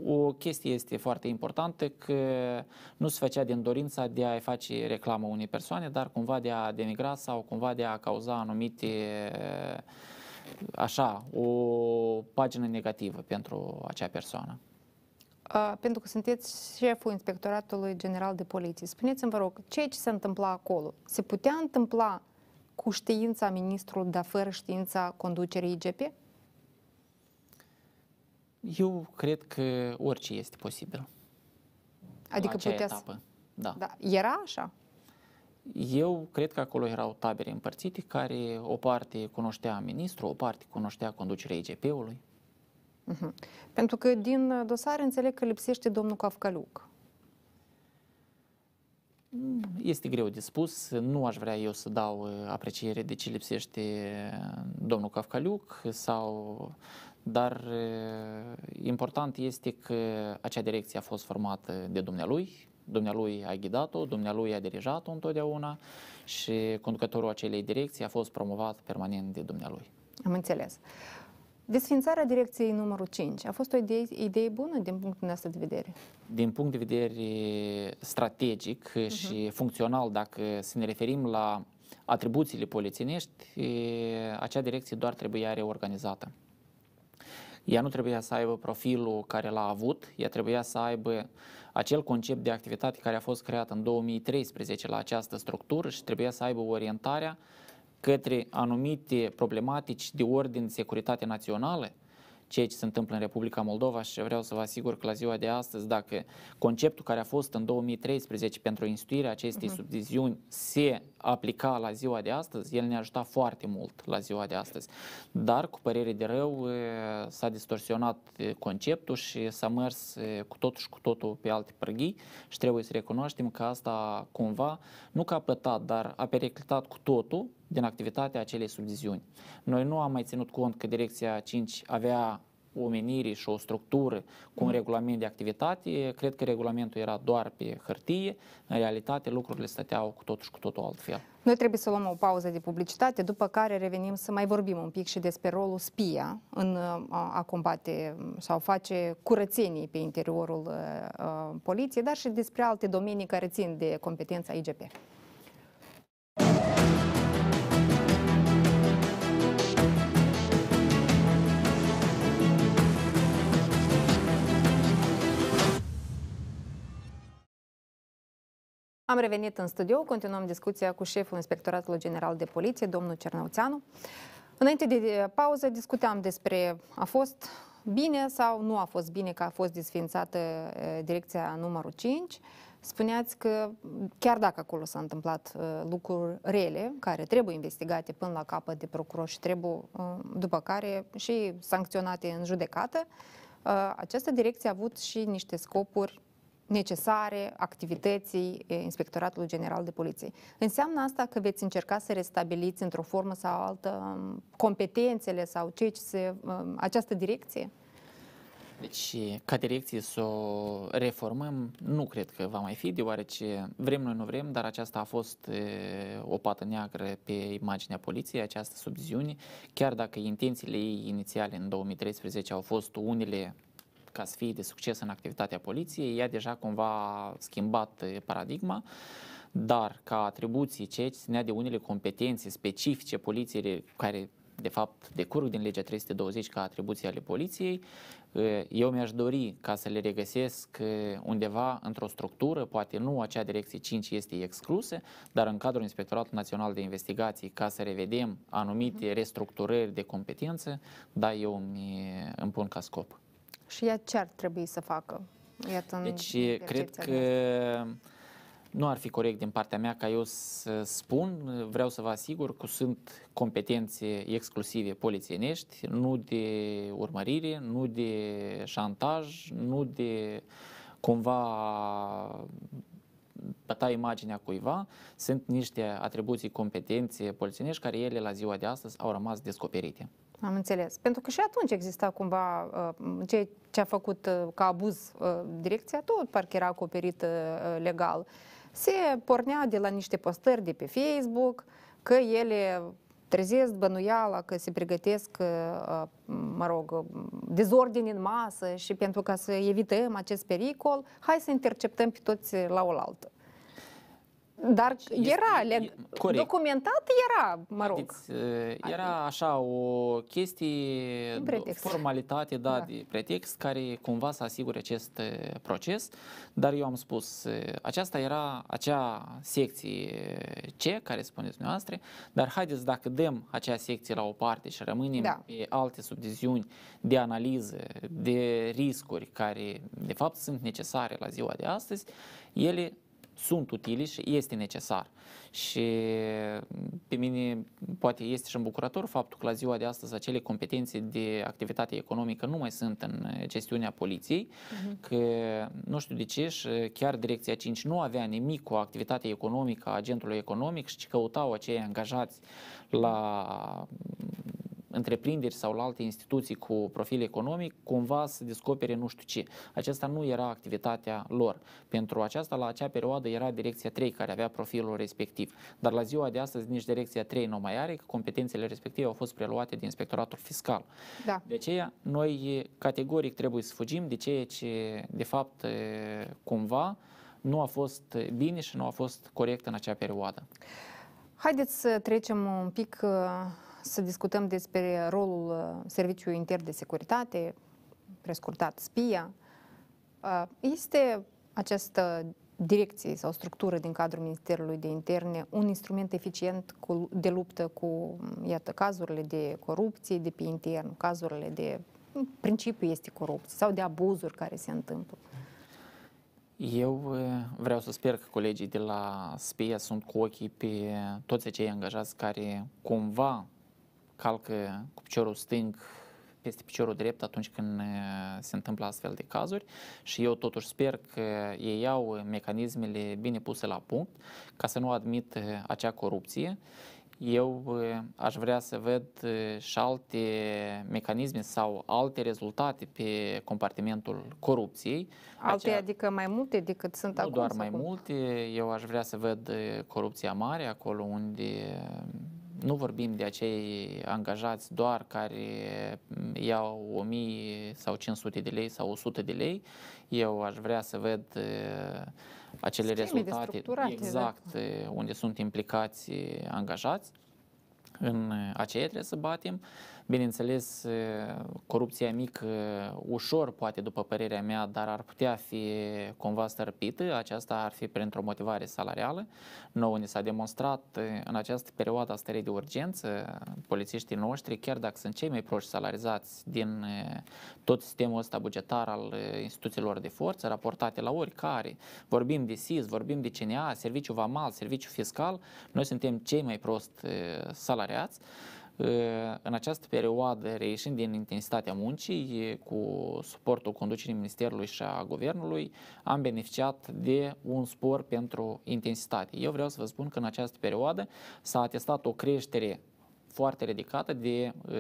[SPEAKER 6] o chestie este foarte importantă că nu se făcea din dorința de a-i face reclamă unei persoane, dar cumva de a denigra sau cumva de a cauza anumite așa, o pagină negativă pentru acea persoană.
[SPEAKER 1] Uh, pentru că sunteți șeful Inspectoratului General de Poliție. Spuneți-mi, vă rog, ceea ce se întâmpla acolo, se putea întâmpla cu știința ministrului, dar fără știința conducerii IGP?
[SPEAKER 6] Eu cred că orice este posibil.
[SPEAKER 1] Adică
[SPEAKER 6] la acea
[SPEAKER 1] putea să...
[SPEAKER 6] etapă. Da.
[SPEAKER 1] Da, era așa?
[SPEAKER 6] Eu cred că acolo erau tabere împărțite care o parte cunoștea ministrul, o parte cunoștea conducerea IGP-ului.
[SPEAKER 1] Mhm. Pentru că din dosare înțeleg că lipsește domnul Cafcaliuc.
[SPEAKER 6] Este greu de spus, nu aș vrea eu să dau uh, apreciere de ce lipsește uh, domnul Cafcaliuc sau dar uh, important este că acea direcție a fost formată de dumnealui, dumnealui a ghidat-o, dumnealui a dirijat-o întotdeauna și conducătorul acelei direcții a fost promovat permanent de dumnealui.
[SPEAKER 1] Am înțeles. Desfințarea direcției numărul 5 a fost o idee, idee bună din punctul nostru de vedere?
[SPEAKER 6] Din punct de vedere strategic uh-huh. și funcțional, dacă să ne referim la atribuțiile polițienești, acea direcție doar trebuia reorganizată. Ea nu trebuia să aibă profilul care l-a avut, ea trebuia să aibă acel concept de activitate care a fost creat în 2013 la această structură și trebuia să aibă orientarea către anumite problematici de ordin securitate națională, ceea ce se întâmplă în Republica Moldova și vreau să vă asigur că la ziua de astăzi, dacă conceptul care a fost în 2013 pentru instituirea acestei uh-huh. subdiziuni se aplica la ziua de astăzi, el ne-a ajutat foarte mult la ziua de astăzi. Dar, cu părere de rău, s-a distorsionat conceptul și s-a mers cu totul și cu totul pe alte pârghii și trebuie să recunoaștem că asta cumva, nu că a pătat, dar a periclitat cu totul din activitatea acelei subdiziuni. Noi nu am mai ținut cont că Direcția 5 avea o menire și o structură cu un regulament de activitate. Cred că regulamentul era doar pe hârtie. În realitate, lucrurile stăteau cu totul și cu totul altfel.
[SPEAKER 1] Noi trebuie să luăm o pauză de publicitate, după care revenim să mai vorbim un pic și despre rolul spia în a, a combate sau face curățenii pe interiorul a, poliției, dar și despre alte domenii care țin de competența IGP. Am revenit în studio, continuăm discuția cu șeful Inspectoratului General de Poliție, domnul Cernăuțeanu. Înainte de pauză discutam despre a fost bine sau nu a fost bine că a fost desfințată direcția numărul 5. Spuneați că chiar dacă acolo s-a întâmplat uh, lucruri rele, care trebuie investigate până la capăt de procuror și trebuie uh, după care și sancționate în judecată, uh, această direcție a avut și niște scopuri necesare activității Inspectoratului General de Poliție. Înseamnă asta că veți încerca să restabiliți într-o formă sau altă competențele sau ce se, această direcție?
[SPEAKER 6] Deci, ca direcție să o reformăm, nu cred că va mai fi, deoarece vrem noi, nu vrem, dar aceasta a fost o pată neagră pe imaginea poliției, această subziune, chiar dacă intențiile ei inițiale în 2013 au fost unele ca să fie de succes în activitatea poliției, ea deja cumva a schimbat paradigma, dar ca atribuții, ceea ce ținea de unele competențe specifice poliției care de fapt decurg din legea 320 ca atribuții ale poliției. Eu mi-aș dori ca să le regăsesc undeva într-o structură, poate nu acea direcție 5 este exclusă, dar în cadrul Inspectoratului Național de Investigații, ca să revedem anumite restructurări de competență, da, eu îmi, îmi pun ca scop.
[SPEAKER 1] Și ea ce ar trebui să facă?
[SPEAKER 6] Iată, deci, cred că nu ar fi corect din partea mea ca eu să spun, vreau să vă asigur că sunt competențe exclusive polițienești, nu de urmărire, nu de șantaj, nu de cumva băta imaginea cuiva, sunt niște atribuții competențe polițienești care ele la ziua de astăzi au rămas descoperite.
[SPEAKER 1] Am înțeles. Pentru că și atunci exista cumva uh, ce, ce a făcut uh, ca abuz uh, direcția, tot parcă era acoperit legal. Se pornea de la niște postări de pe Facebook că ele trezesc bănuiala că se pregătesc, mă rog, dezordine în masă și pentru ca să evităm acest pericol, hai să interceptăm pe toți la oaltă. Dar era, leg- corect. documentat era, mă rog. Adiți,
[SPEAKER 6] era așa o chestie, pretext. formalitate, da, da, de pretext, care cumva să asigure acest proces, dar eu am spus, aceasta era acea secție C, care spuneți dumneavoastră, dar haideți dacă dăm acea secție la o parte și rămânem da. pe alte subdiziuni de analiză, de riscuri care de fapt sunt necesare la ziua de astăzi, ele sunt utili și este necesar. Și pe mine poate este și îmbucurător faptul că la ziua de astăzi acele competențe de activitate economică nu mai sunt în gestiunea poliției, uh-huh. că nu știu de ce și chiar Direcția 5 nu avea nimic cu activitatea economică a agentului economic și căutau acei angajați la întreprinderi sau la alte instituții cu profil economic cumva să descopere nu știu ce. Acesta nu era activitatea lor. Pentru aceasta, la acea perioadă, era Direcția 3 care avea profilul respectiv. Dar la ziua de astăzi nici Direcția 3 nu mai are, că competențele respective au fost preluate de Inspectoratul Fiscal. Da. De aceea, noi categoric trebuie să fugim de ceea ce, de fapt, cumva, nu a fost bine și nu a fost corect în acea perioadă.
[SPEAKER 1] Haideți să trecem un pic să discutăm despre rolul uh, Serviciului Intern de Securitate, prescurtat SPIA. Uh, este această direcție sau structură din cadrul Ministerului de Interne un instrument eficient de luptă cu, iată, cazurile de corupție de pe intern, cazurile de, în principiu este corupție sau de abuzuri care se întâmplă?
[SPEAKER 6] Eu uh, vreau să sper că colegii de la SPIA sunt cu ochii pe toți acei angajați care cumva calcă cu piciorul stâng peste piciorul drept atunci când se întâmplă astfel de cazuri și eu totuși sper că ei iau mecanismele bine puse la punct ca să nu admit acea corupție. Eu aș vrea să văd și alte mecanisme sau alte rezultate pe compartimentul corupției.
[SPEAKER 1] Alte, acea... adică mai multe decât sunt
[SPEAKER 6] nu
[SPEAKER 1] acum?
[SPEAKER 6] doar mai multe, eu aș vrea să văd corupția mare acolo unde nu vorbim de acei angajați doar care iau 1000 sau 500 de lei sau 100 de lei. Eu aș vrea să văd acele Scheme rezultate exact da. unde sunt implicați angajați. În aceea trebuie să batem. Bineînțeles, corupția mică ușor, poate după părerea mea, dar ar putea fi cumva stărpită. Aceasta ar fi printr-o motivare salarială. Nouă ni s-a demonstrat în această perioadă a stării de urgență, polițiștii noștri, chiar dacă sunt cei mai proști salarizați din tot sistemul ăsta bugetar al instituțiilor de forță, raportate la oricare, vorbim de SIS, vorbim de CNA, serviciu vamal, serviciu fiscal, noi suntem cei mai prost salariați. În această perioadă, reieșind din intensitatea muncii, cu suportul conducerii Ministerului și a Guvernului, am beneficiat de un spor pentru intensitate. Eu vreau să vă spun că în această perioadă s-a atestat o creștere foarte ridicată de uh,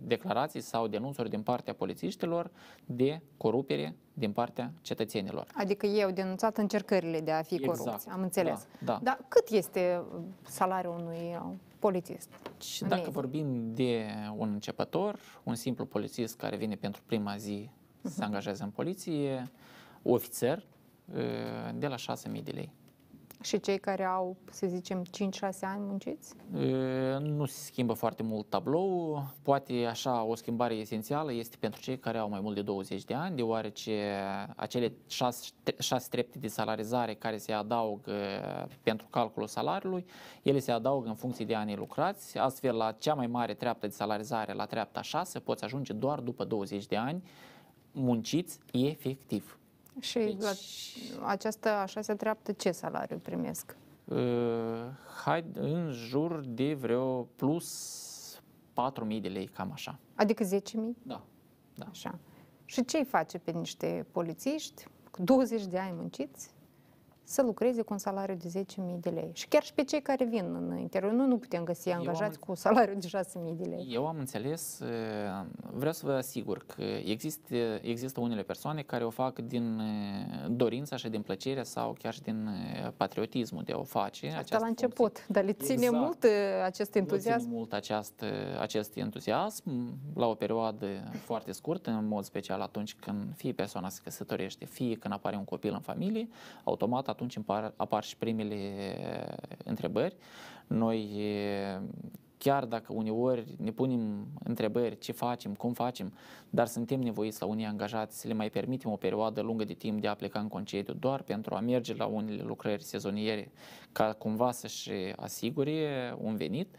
[SPEAKER 6] declarații sau denunțuri din partea polițiștilor de corupere din partea cetățenilor.
[SPEAKER 1] Adică ei au denunțat încercările de a fi exact. corupți, am înțeles. Da, da. Dar cât este salariul unui polițist.
[SPEAKER 6] Și dacă medie. vorbim de un începător, un simplu polițist care vine pentru prima zi uh-huh. să se angajeze în poliție, ofițer, ă, de la 6.000 de lei.
[SPEAKER 1] Și cei care au, să zicem, 5-6 ani munciți?
[SPEAKER 6] E, Nu se schimbă foarte mult tablou. Poate așa o schimbare esențială este pentru cei care au mai mult de 20 de ani, deoarece acele șase, șase trepte de salarizare care se adaugă pentru calculul salariului, ele se adaugă în funcție de anii lucrați. Astfel, la cea mai mare treaptă de salarizare, la treapta 6, poți ajunge doar după 20 de ani munciți efectiv.
[SPEAKER 1] Și
[SPEAKER 6] Deci-
[SPEAKER 1] la această a șasea treaptă ce salariu primesc?
[SPEAKER 6] Uh, hai, în jur de vreo plus 4.000 de lei, cam așa.
[SPEAKER 1] Adică 10.000?
[SPEAKER 6] Da. da.
[SPEAKER 1] Așa. Și ce îi face pe niște polițiști cu 20 de ani munciți să lucreze cu un salariu de 10.000 de lei? Și chiar și pe cei care vin în interior, noi nu putem găsi
[SPEAKER 6] am
[SPEAKER 1] angajați
[SPEAKER 6] în-
[SPEAKER 1] cu un salariu de 6.000 de lei.
[SPEAKER 6] Eu am înțeles, uh, vreau să vă asigur că există, există unele persoane care o fac din uh, dorința și din plăcerea sau chiar și din uh, patriotismul de a o face.
[SPEAKER 1] Asta
[SPEAKER 6] această
[SPEAKER 1] la
[SPEAKER 6] funcție.
[SPEAKER 1] început, dar le ține
[SPEAKER 6] Exact.
[SPEAKER 1] mult uh, acest
[SPEAKER 6] Nu ține
[SPEAKER 1] entuziasm.
[SPEAKER 6] mult această, acest entuziasm la o perioadă foarte scurtă, în mod special atunci când fie persoana se căsătorește, fie când apare un copil în familie, automat atunci apar, apar și primele întrebări. Noi, e, chiar dacă uneori ne punem întrebări ce facem, cum facem, dar suntem nevoiți la unii angajați să le mai permitem o perioadă lungă de timp de a pleca în concediu doar pentru a merge la unele lucrări sezoniere ca cumva să-și asigure un venit.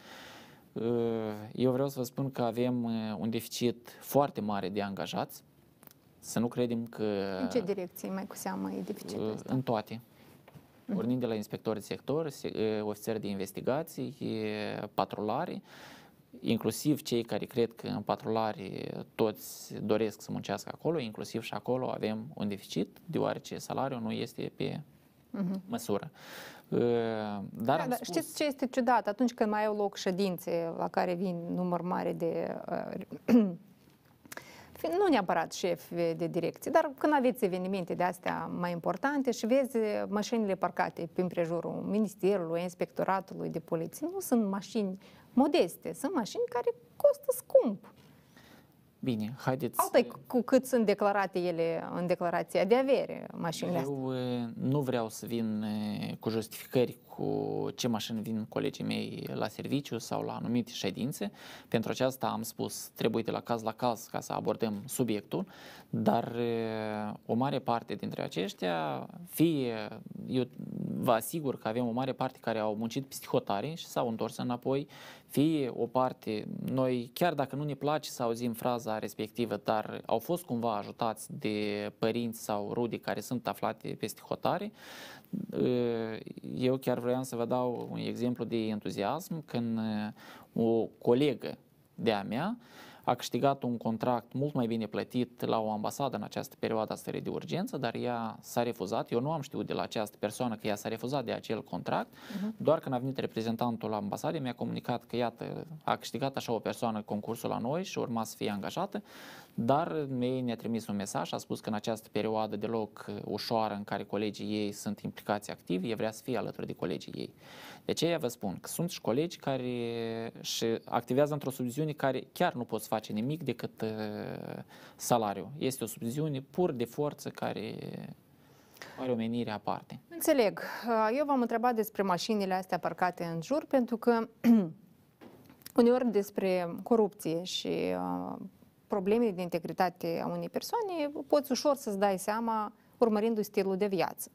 [SPEAKER 6] Eu vreau să vă spun că avem uh, un deficit foarte mare de angajați. Să nu credem că
[SPEAKER 1] În ce direcție mai cu seamă e deficitul
[SPEAKER 6] uh,
[SPEAKER 1] ăsta?
[SPEAKER 6] în toate. Pornind de la inspectori de sector, se- uh, ofițeri de investigații, uh, patrulari, inclusiv cei care cred că în patrulare toți doresc să muncească acolo, inclusiv și acolo avem un deficit, deoarece salariul nu este pe măsură. Uh, Dar
[SPEAKER 1] Da,
[SPEAKER 6] am
[SPEAKER 1] dar
[SPEAKER 6] spus,
[SPEAKER 1] știți ce este ciudat? Atunci când mai au loc ședințe la care vin număr mare de uh, fi- nu neapărat șefi de direcție, dar când aveți evenimente de astea mai importante și vezi mașinile parcate prin prejurul Ministerului, Inspectoratului de Poliție, nu sunt mașini modeste, sunt mașini care costă scump.
[SPEAKER 6] bine, haideți...
[SPEAKER 1] Alta e cu cât sunt declarate ele în declarația de avere, mașinile astea.
[SPEAKER 6] Eu e, nu vreau să vin e, cu justificări cu ce mașini vin colegii mei la serviciu sau la anumite ședințe. Pentru aceasta am spus, trebuie de la caz la caz ca să abordăm subiectul, dar e, o mare parte dintre aceștia, fie eu vă asigur că avem o mare parte care au muncit peste hotare și s-au întors înapoi, fie o parte, noi chiar dacă nu ne place să auzim fraza respectivă, dar au fost cumva ajutați de părinți sau rude care sunt aflate peste hotare, eu chiar vreau să vă dau un exemplu de entuziasm când o colegă de-a mea a câștigat un contract mult mai bine plătit la o ambasadă în această perioadă a stării de urgență, dar ea s-a refuzat. Eu nu am știut de la această persoană că ea s-a refuzat de acel contract, uh-huh. doar când a venit reprezentantul la ambasadă mi-a comunicat că, iată, a câștigat așa o persoană concursul la noi și urma să fie angajată, dar ei ne-a trimis un mesaj, a spus că în această perioadă deloc ușoară în care colegii ei sunt implicați activ, e vrea să fie alături de colegii ei. De aceea vă spun că sunt și colegi care și activează într-o subziune care chiar nu pot face nimic decât uh, salariu. Este o subziune pur de forță care are o menire aparte.
[SPEAKER 1] Înțeleg. Eu v-am întrebat despre mașinile astea parcate în jur pentru că uneori despre corupție și uh, probleme de integritate a unei persoane poți ușor să-ți dai seama urmărindu-i stilul de viață.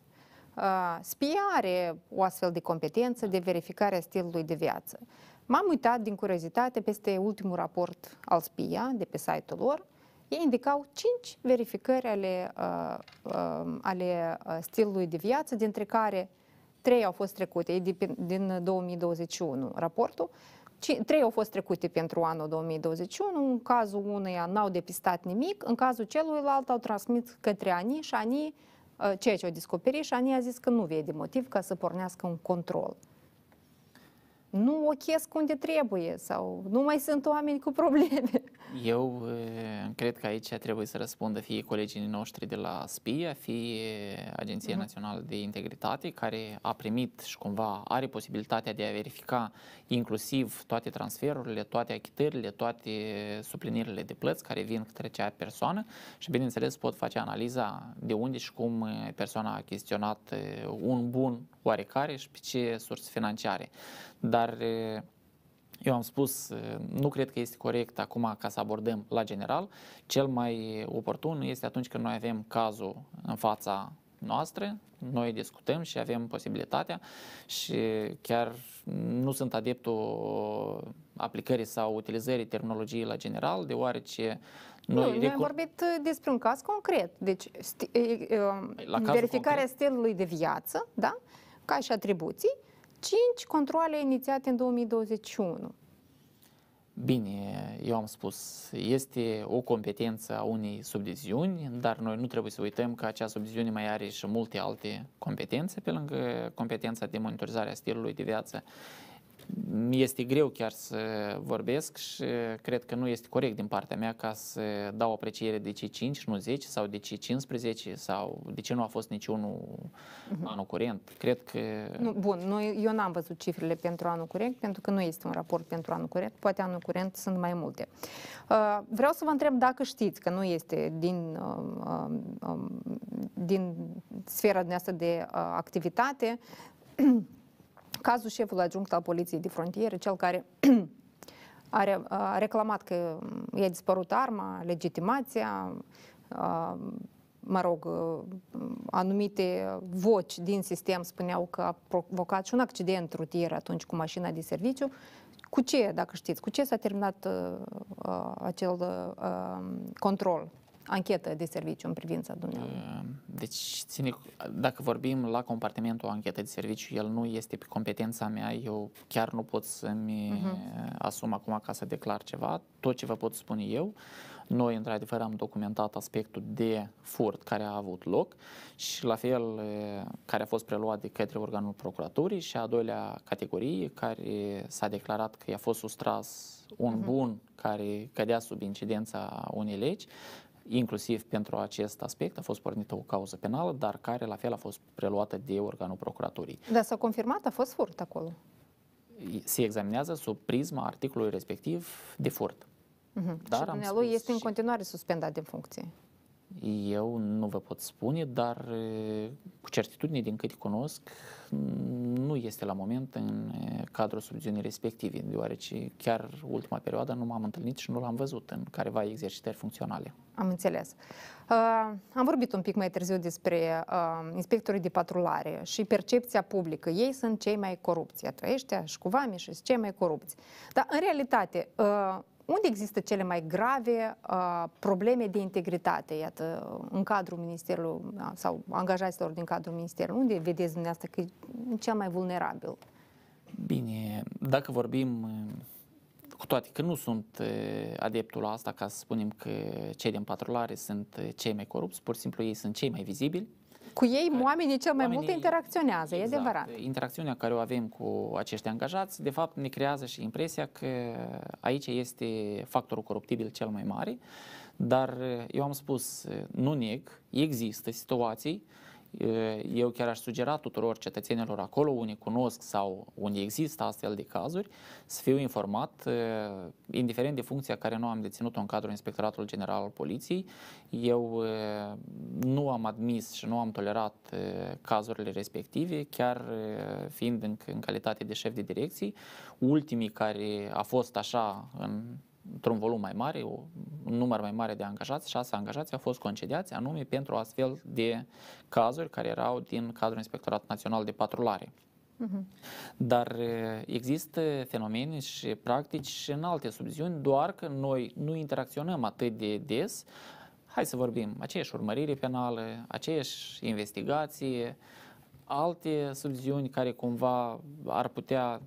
[SPEAKER 1] Uh, Spia are o astfel de competență de verificare a stilului de viață. M-am uitat din curiozitate peste ultimul raport al SPIA de pe site-ul lor. Ei indicau cinci verificări ale, uh, uh, ale uh, stilului de viață, dintre care trei au fost trecute ei din, din 2021 raportul. Ci, trei au fost trecute pentru anul 2021, în cazul uneia n-au depistat nimic, în cazul celuilalt au transmis către ANI și ANI, uh, ceea ce au descoperit și ANI a zis că nu vede motiv ca să pornească un control. Nu ochesc unde trebuie sau nu mai sunt oameni cu probleme.
[SPEAKER 6] Eu uh, cred că aici trebuie să răspundă fie colegii noștri de la SPIA, fie Agenția uh-huh. Națională de Integritate, care a primit și cumva are posibilitatea de a verifica inclusiv toate transferurile, toate achitările, toate suplinirile de plăți care vin către acea persoană și bineînțeles pot face analiza de unde și cum persoana a achiziționat un bun oarecare și pe ce surse financiare. Dar eu am spus, nu cred că este corect acum ca să abordăm la general. Cel mai oportun este atunci când noi avem cazul în fața noastră, noi discutăm și avem posibilitatea și chiar nu sunt adeptul aplicării sau utilizării terminologiei la general, deoarece
[SPEAKER 1] noi, nu, recur... noi am vorbit despre un caz concret. Deci, sti, la verificarea concret. stilului de viață, da? Ca și atribuții, 5 controle inițiate în 2021.
[SPEAKER 6] Bine, eu am spus, este o competență a unei subdiziuni, dar noi nu trebuie să uităm că acea subdiziune mai are și multe alte competențe pe lângă competența de monitorizare a stilului de viață este greu chiar să vorbesc și cred că nu este corect din partea mea ca să dau apreciere de ce 5, nu 10 sau de ce 15 sau de ce nu a fost niciunul uh-huh. anul curent. Cred că...
[SPEAKER 1] Nu, bun, noi, eu n-am văzut cifrele pentru anul curent pentru că nu este un raport pentru anul curent, poate anul curent sunt mai multe. Uh, vreau să vă întreb dacă știți că nu este din, uh, uh, din sfera dumneavoastră de uh, activitate Cazul șefului adjunct al Poliției de Frontieră, cel care a, a reclamat că i-a dispărut arma, legitimația, a, mă rog, anumite voci din sistem spuneau că a provocat și un accident rutier atunci cu mașina de serviciu. Cu ce, dacă știți, cu ce s-a terminat uh, acel uh, control? Anchetă de serviciu în privința dumneavoastră? Ehm,
[SPEAKER 6] deci, ține, dacă vorbim la compartimentul anchetă de serviciu, el nu este pe competența mea, eu chiar nu pot să-mi uh-huh. asum acum ca să declar ceva. Tot ce vă pot spune eu, noi, într-adevăr, am documentat aspectul de furt care a avut loc și, la fel, care a fost preluat de către organul procuraturii și a doilea categorie, care s-a declarat că i-a fost sustras un uh-huh. bun care cădea sub incidența unei legi, inclusiv pentru acest aspect a fost pornită o cauză penală, dar care la fel a fost preluată de organul procuraturii.
[SPEAKER 1] Dar s-a confirmat, a fost furt acolo?
[SPEAKER 6] Se examinează sub prisma articolului respectiv de furt.
[SPEAKER 1] Uh-huh. Dar și dumnealui este și... în continuare suspendat din funcție.
[SPEAKER 6] Eu nu vă pot spune, dar cu certitudine din câte cunosc, nu este la moment în cadrul subziunii respective, deoarece chiar ultima perioadă nu m-am întâlnit și nu l-am văzut în careva exercitări funcționale.
[SPEAKER 1] Am înțeles. Uh, am vorbit un pic mai târziu despre uh, inspectorii de patrulare și percepția publică. Ei sunt cei mai corupți. Iată, ăștia și cu vami și cei mai corupți. Dar, în realitate, uh, unde există cele mai grave uh, probleme de integritate, iată, în cadrul Ministerului sau angajaților din cadrul Ministerului? Unde vedeți dumneavoastră că e cel mai vulnerabil?
[SPEAKER 6] Bine, dacă vorbim cu toate că nu sunt adeptul la asta ca să spunem că cei din patrulare sunt cei mai corupți, pur și simplu ei sunt cei mai vizibili,
[SPEAKER 1] cu ei oamenii cel mai oamenii, mult interacționează, exact, e adevărat.
[SPEAKER 6] Interacțiunea care o avem cu acești angajați, de fapt, ne creează și impresia că aici este factorul coruptibil cel mai mare, dar eu am spus, nu neg, există situații eu chiar aș sugera tuturor cetățenilor acolo, unde cunosc sau unde există astfel de cazuri, să fiu informat, indiferent de funcția care nu am deținut-o în cadrul Inspectoratului General al Poliției. Eu nu am admis și nu am tolerat cazurile respective, chiar fiind în, în calitate de șef de direcții. Ultimii care a fost așa în într-un volum mai mare, un număr mai mare de angajați, șase angajați au fost concediați anume pentru astfel de cazuri care erau din cadrul Inspectorat Național de Patrulare. Uh-huh. Dar există fenomene și practici și în alte subziuni, doar că noi nu interacționăm atât de des. Hai să vorbim, aceeași urmărire penală, aceeași investigație, alte subziuni care cumva ar putea,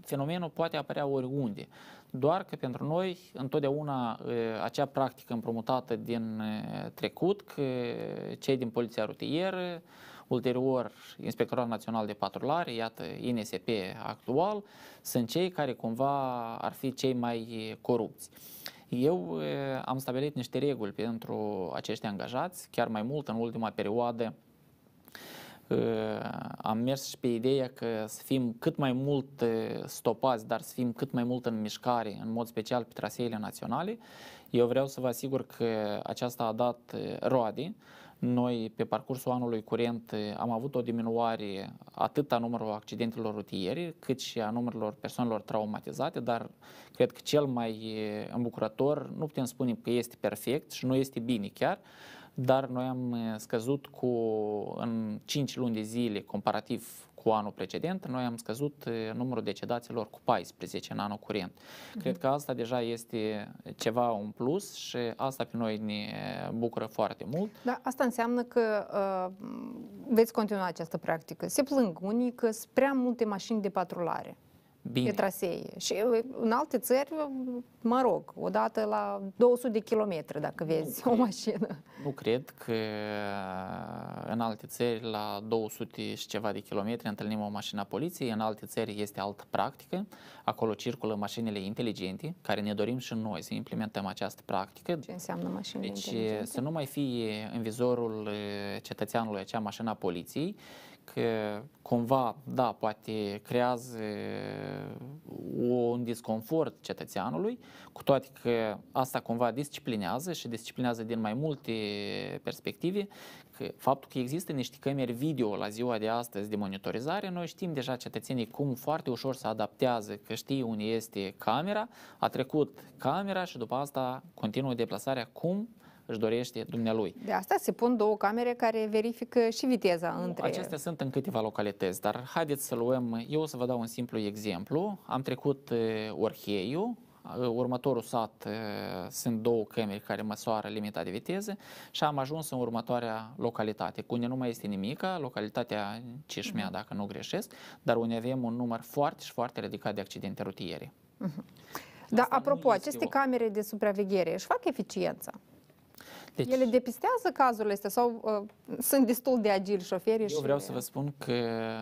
[SPEAKER 6] fenomenul poate apărea oriunde doar că pentru noi întotdeauna acea practică împrumutată din trecut, că cei din Poliția Rutieră, ulterior Inspectoratul Național de Patrulare, iată INSP actual, sunt cei care cumva ar fi cei mai corupți. Eu am stabilit niște reguli pentru acești angajați, chiar mai mult în ultima perioadă am mers și pe ideea că să fim cât mai mult stopați, dar să fim cât mai mult în mișcare, în mod special pe traseele naționale. Eu vreau să vă asigur că aceasta a dat roade. Noi, pe parcursul anului curent, am avut o diminuare atât a numărului accidentelor rutiere, cât și a numărului persoanelor traumatizate, dar cred că cel mai îmbucurător, nu putem spune că este perfect și nu este bine chiar, dar noi am scăzut cu, în 5 luni de zile, comparativ cu anul precedent, noi am scăzut numărul decedaților cu 14 în anul curent. Uh-huh. Cred că asta deja este ceva un plus și asta pe noi ne bucură foarte mult.
[SPEAKER 1] Da, asta înseamnă că uh, veți continua această practică. Se plâng unii că sunt prea multe mașini de patrulare. Bine. pe trasee. Și în alte țări, mă rog, odată la 200 de kilometri, dacă vezi nu, o mașină.
[SPEAKER 6] Nu cred că în alte țări, la 200 și ceva de kilometri, întâlnim o mașină a poliției, în alte țări este altă practică, acolo circulă mașinile inteligente, care ne dorim și noi să implementăm această practică.
[SPEAKER 1] Ce înseamnă mașinile
[SPEAKER 6] deci,
[SPEAKER 1] inteligente?
[SPEAKER 6] să nu mai fie în vizorul cetățeanului acea mașină a poliției, că cumva, da, poate creează un disconfort cetățeanului, cu toate că asta cumva disciplinează și disciplinează din mai multe perspective, că faptul că există niște camere video la ziua de astăzi de monitorizare, noi știm deja cetățenii cum foarte ușor se adaptează, că știi unde este camera, a trecut camera și după asta continuă deplasarea cum își dorește dumnealui.
[SPEAKER 1] De asta se pun două camere care verifică și viteza
[SPEAKER 6] nu,
[SPEAKER 1] între...
[SPEAKER 6] Acestea sunt în câteva localități, dar haideți să luăm, eu o să vă dau un simplu exemplu. Am trecut uh, Orheiu, uh, următorul sat uh, sunt două camere care măsoară limita de viteză și am ajuns în următoarea localitate, unde nu mai este nimic, localitatea Cișmea, uh-huh. dacă nu greșesc, dar unde avem un număr foarte și foarte ridicat de accidente rutiere. Uh-huh.
[SPEAKER 1] Da, apropo, aceste o... camere de supraveghere își fac eficiența? Deci, Ele depistează cazurile astea sau uh, sunt destul de agili șoferii?
[SPEAKER 6] Eu
[SPEAKER 1] și...
[SPEAKER 6] vreau să vă spun că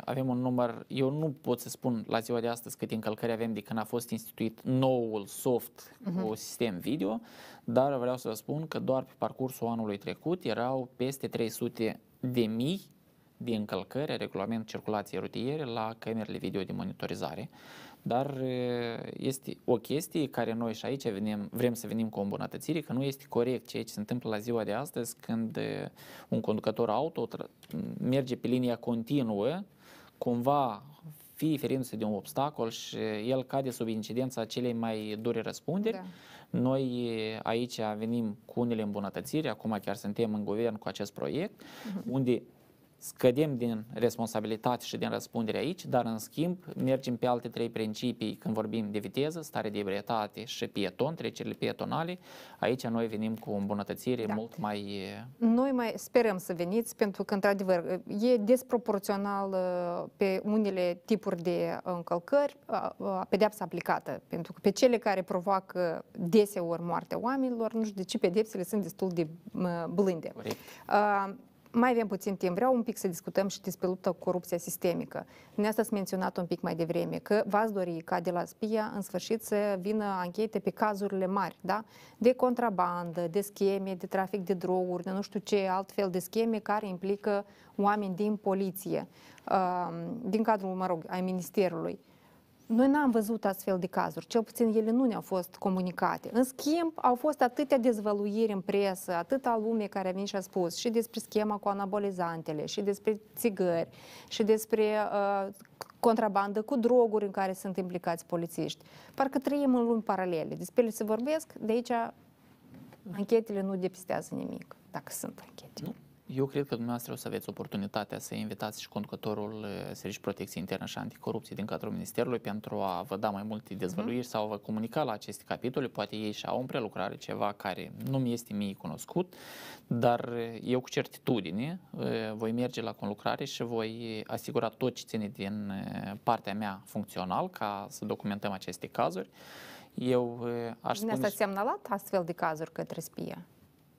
[SPEAKER 6] avem un număr, eu nu pot să spun la ziua de astăzi câte încălcări avem de când a fost instituit noul soft uh-huh. cu sistem video, dar vreau să vă spun că doar pe parcursul anului trecut erau peste 300 de mii de încălcări a regulamentului circulației rutiere la camerele video de monitorizare dar este o chestie care noi și aici venim, vrem să venim cu o îmbunătățire, că nu este corect ceea ce se întâmplă la ziua de astăzi când un conducător auto merge pe linia continuă, cumva fie ferindu-se de un obstacol și el cade sub incidența celei mai dure răspunderi. Da. Noi aici venim cu unele îmbunătățiri, acum chiar suntem în guvern cu acest proiect, uh-huh. unde scădem din responsabilitate și din răspundere aici, dar în schimb mergem pe alte trei principii când vorbim de viteză, stare de ebrietate și pieton, trecerile pietonale. Aici noi venim cu o îmbunătățire da. mult mai...
[SPEAKER 1] Noi mai sperăm să veniți pentru că, într-adevăr, e desproporțional pe unele tipuri de încălcări pedeapsa aplicată, pentru că pe cele care provoacă deseori moartea oamenilor, nu știu de ce pedepsele sunt destul de blânde. Corect. Mai avem puțin timp. Vreau un pic să discutăm și despre lupta cu corupția sistemică. Dumneavoastră ați menționat un pic mai devreme că v-ați dori ca de la SPIA în sfârșit să vină anchete pe cazurile mari, da? De contrabandă, de scheme, de trafic de droguri, de nu știu ce altfel de scheme care implică oameni din poliție, din cadrul, mă rog, ai Ministerului. Noi n-am văzut astfel de cazuri, cel puțin ele nu ne-au fost comunicate. În schimb, au fost atâtea dezvăluiri în presă, atâta lume care a venit și a spus și despre schema cu anabolizantele, și despre țigări, și despre uh, contrabandă cu droguri în care sunt implicați polițiști. Parcă trăim în lumi paralele. Despre ele se vorbesc, de aici anchetele nu depistează nimic, dacă sunt anchete. Nu.
[SPEAKER 6] Eu cred că dumneavoastră o să aveți oportunitatea să invitați și conducătorul eh, Serviciului Protecție Internă și Anticorupție din cadrul Ministerului pentru a vă da mai multe dezvăluiri uh-huh. sau a vă comunica la aceste capitole. Poate ei și au în prelucrare ceva care nu mi este mie cunoscut, dar eh, eu cu certitudine eh, voi merge la conlucrare și voi asigura tot ce ține din partea mea funcțional ca să documentăm aceste cazuri. Eu aș spune...
[SPEAKER 1] Asta semnalat astfel de cazuri către spie?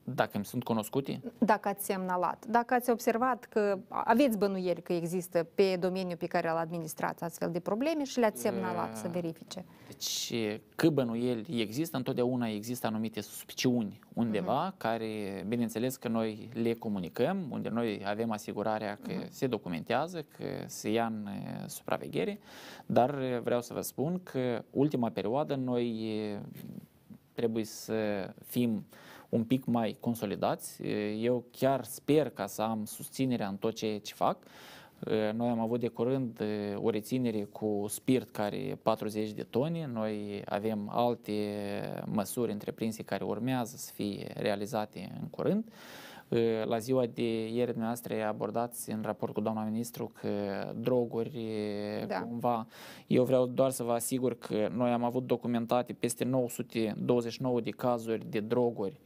[SPEAKER 6] Dacă îmi sunt cunoscute,
[SPEAKER 1] Dacă ați semnalat, dacă ați observat că aveți bănuieli că există pe domeniul pe care îl administrați astfel de probleme și le-ați semnalat să verifice.
[SPEAKER 6] Deci, că bănuieli există, întotdeauna există anumite suspiciuni undeva, care, bineînțeles că noi le comunicăm, unde noi avem asigurarea că se documentează, că se ia în eh, supraveghere, dar eh, vreau să vă spun că ultima perioadă noi eh, trebuie să fim un pic mai consolidați. Eu chiar sper ca să am susținerea în tot ceea ce fac. Noi am avut de curând eh, o reținere cu spirit care e 40 de tone. Noi avem alte măsuri întreprinse care urmează să fie realizate în curând. Eh, La ziua de ieri dumneavoastră abordați în raport cu doamna ministru că droguri eh,
[SPEAKER 1] Da.
[SPEAKER 6] cumva. Eu vreau doar să vă asigur că noi am avut documentate peste 929 de cazuri de droguri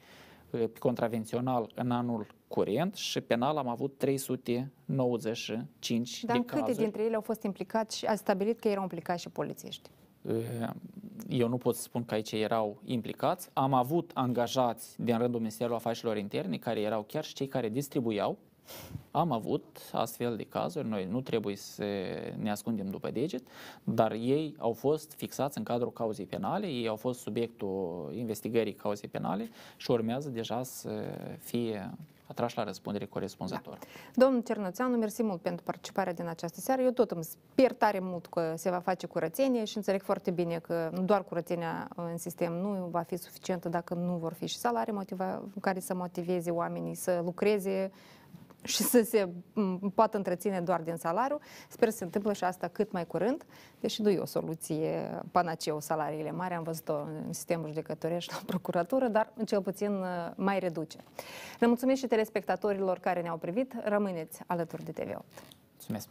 [SPEAKER 6] eh, contravențional în anul curent și penal am avut 395
[SPEAKER 1] Dar
[SPEAKER 6] de
[SPEAKER 1] în câte
[SPEAKER 6] cazuri.
[SPEAKER 1] dintre ele au fost implicați și ați stabilit că erau implicați și polițiști?
[SPEAKER 6] Eh, Eu nu pot să spun că aici erau implicați. Am avut angajați din rândul Ministerului Afacerilor Interne care erau chiar și cei care distribuiau. Am avut astfel de cazuri, noi nu trebuie să ne ascundem după deget, dar ei au fost fixați în cadrul cauzei penale, ei au fost subiectul investigării cauzei penale și urmează deja să fie atrași la răspundere corespunzător.
[SPEAKER 1] Domnul Cernoțeanu, mersi mult pentru participarea din această seară. Eu tot îmi sper tare mult că se va face curățenie și înțeleg foarte bine că nu doar curățenia în sistem nu va fi suficientă dacă nu vor fi și salarii motiva, care să motiveze oamenii să lucreze și să se m, poată întreține doar din salariu. Sper să se întâmple și asta cât mai curând, deși nu e o soluție panaceu salariile mari, am văzut-o în sistemul judecătoresc și la procuratură, dar cel puțin uh, mai reduce. Le mulțumesc și telespectatorilor care ne-au privit. Rămâneți alături de TV8.
[SPEAKER 6] Mulțumesc!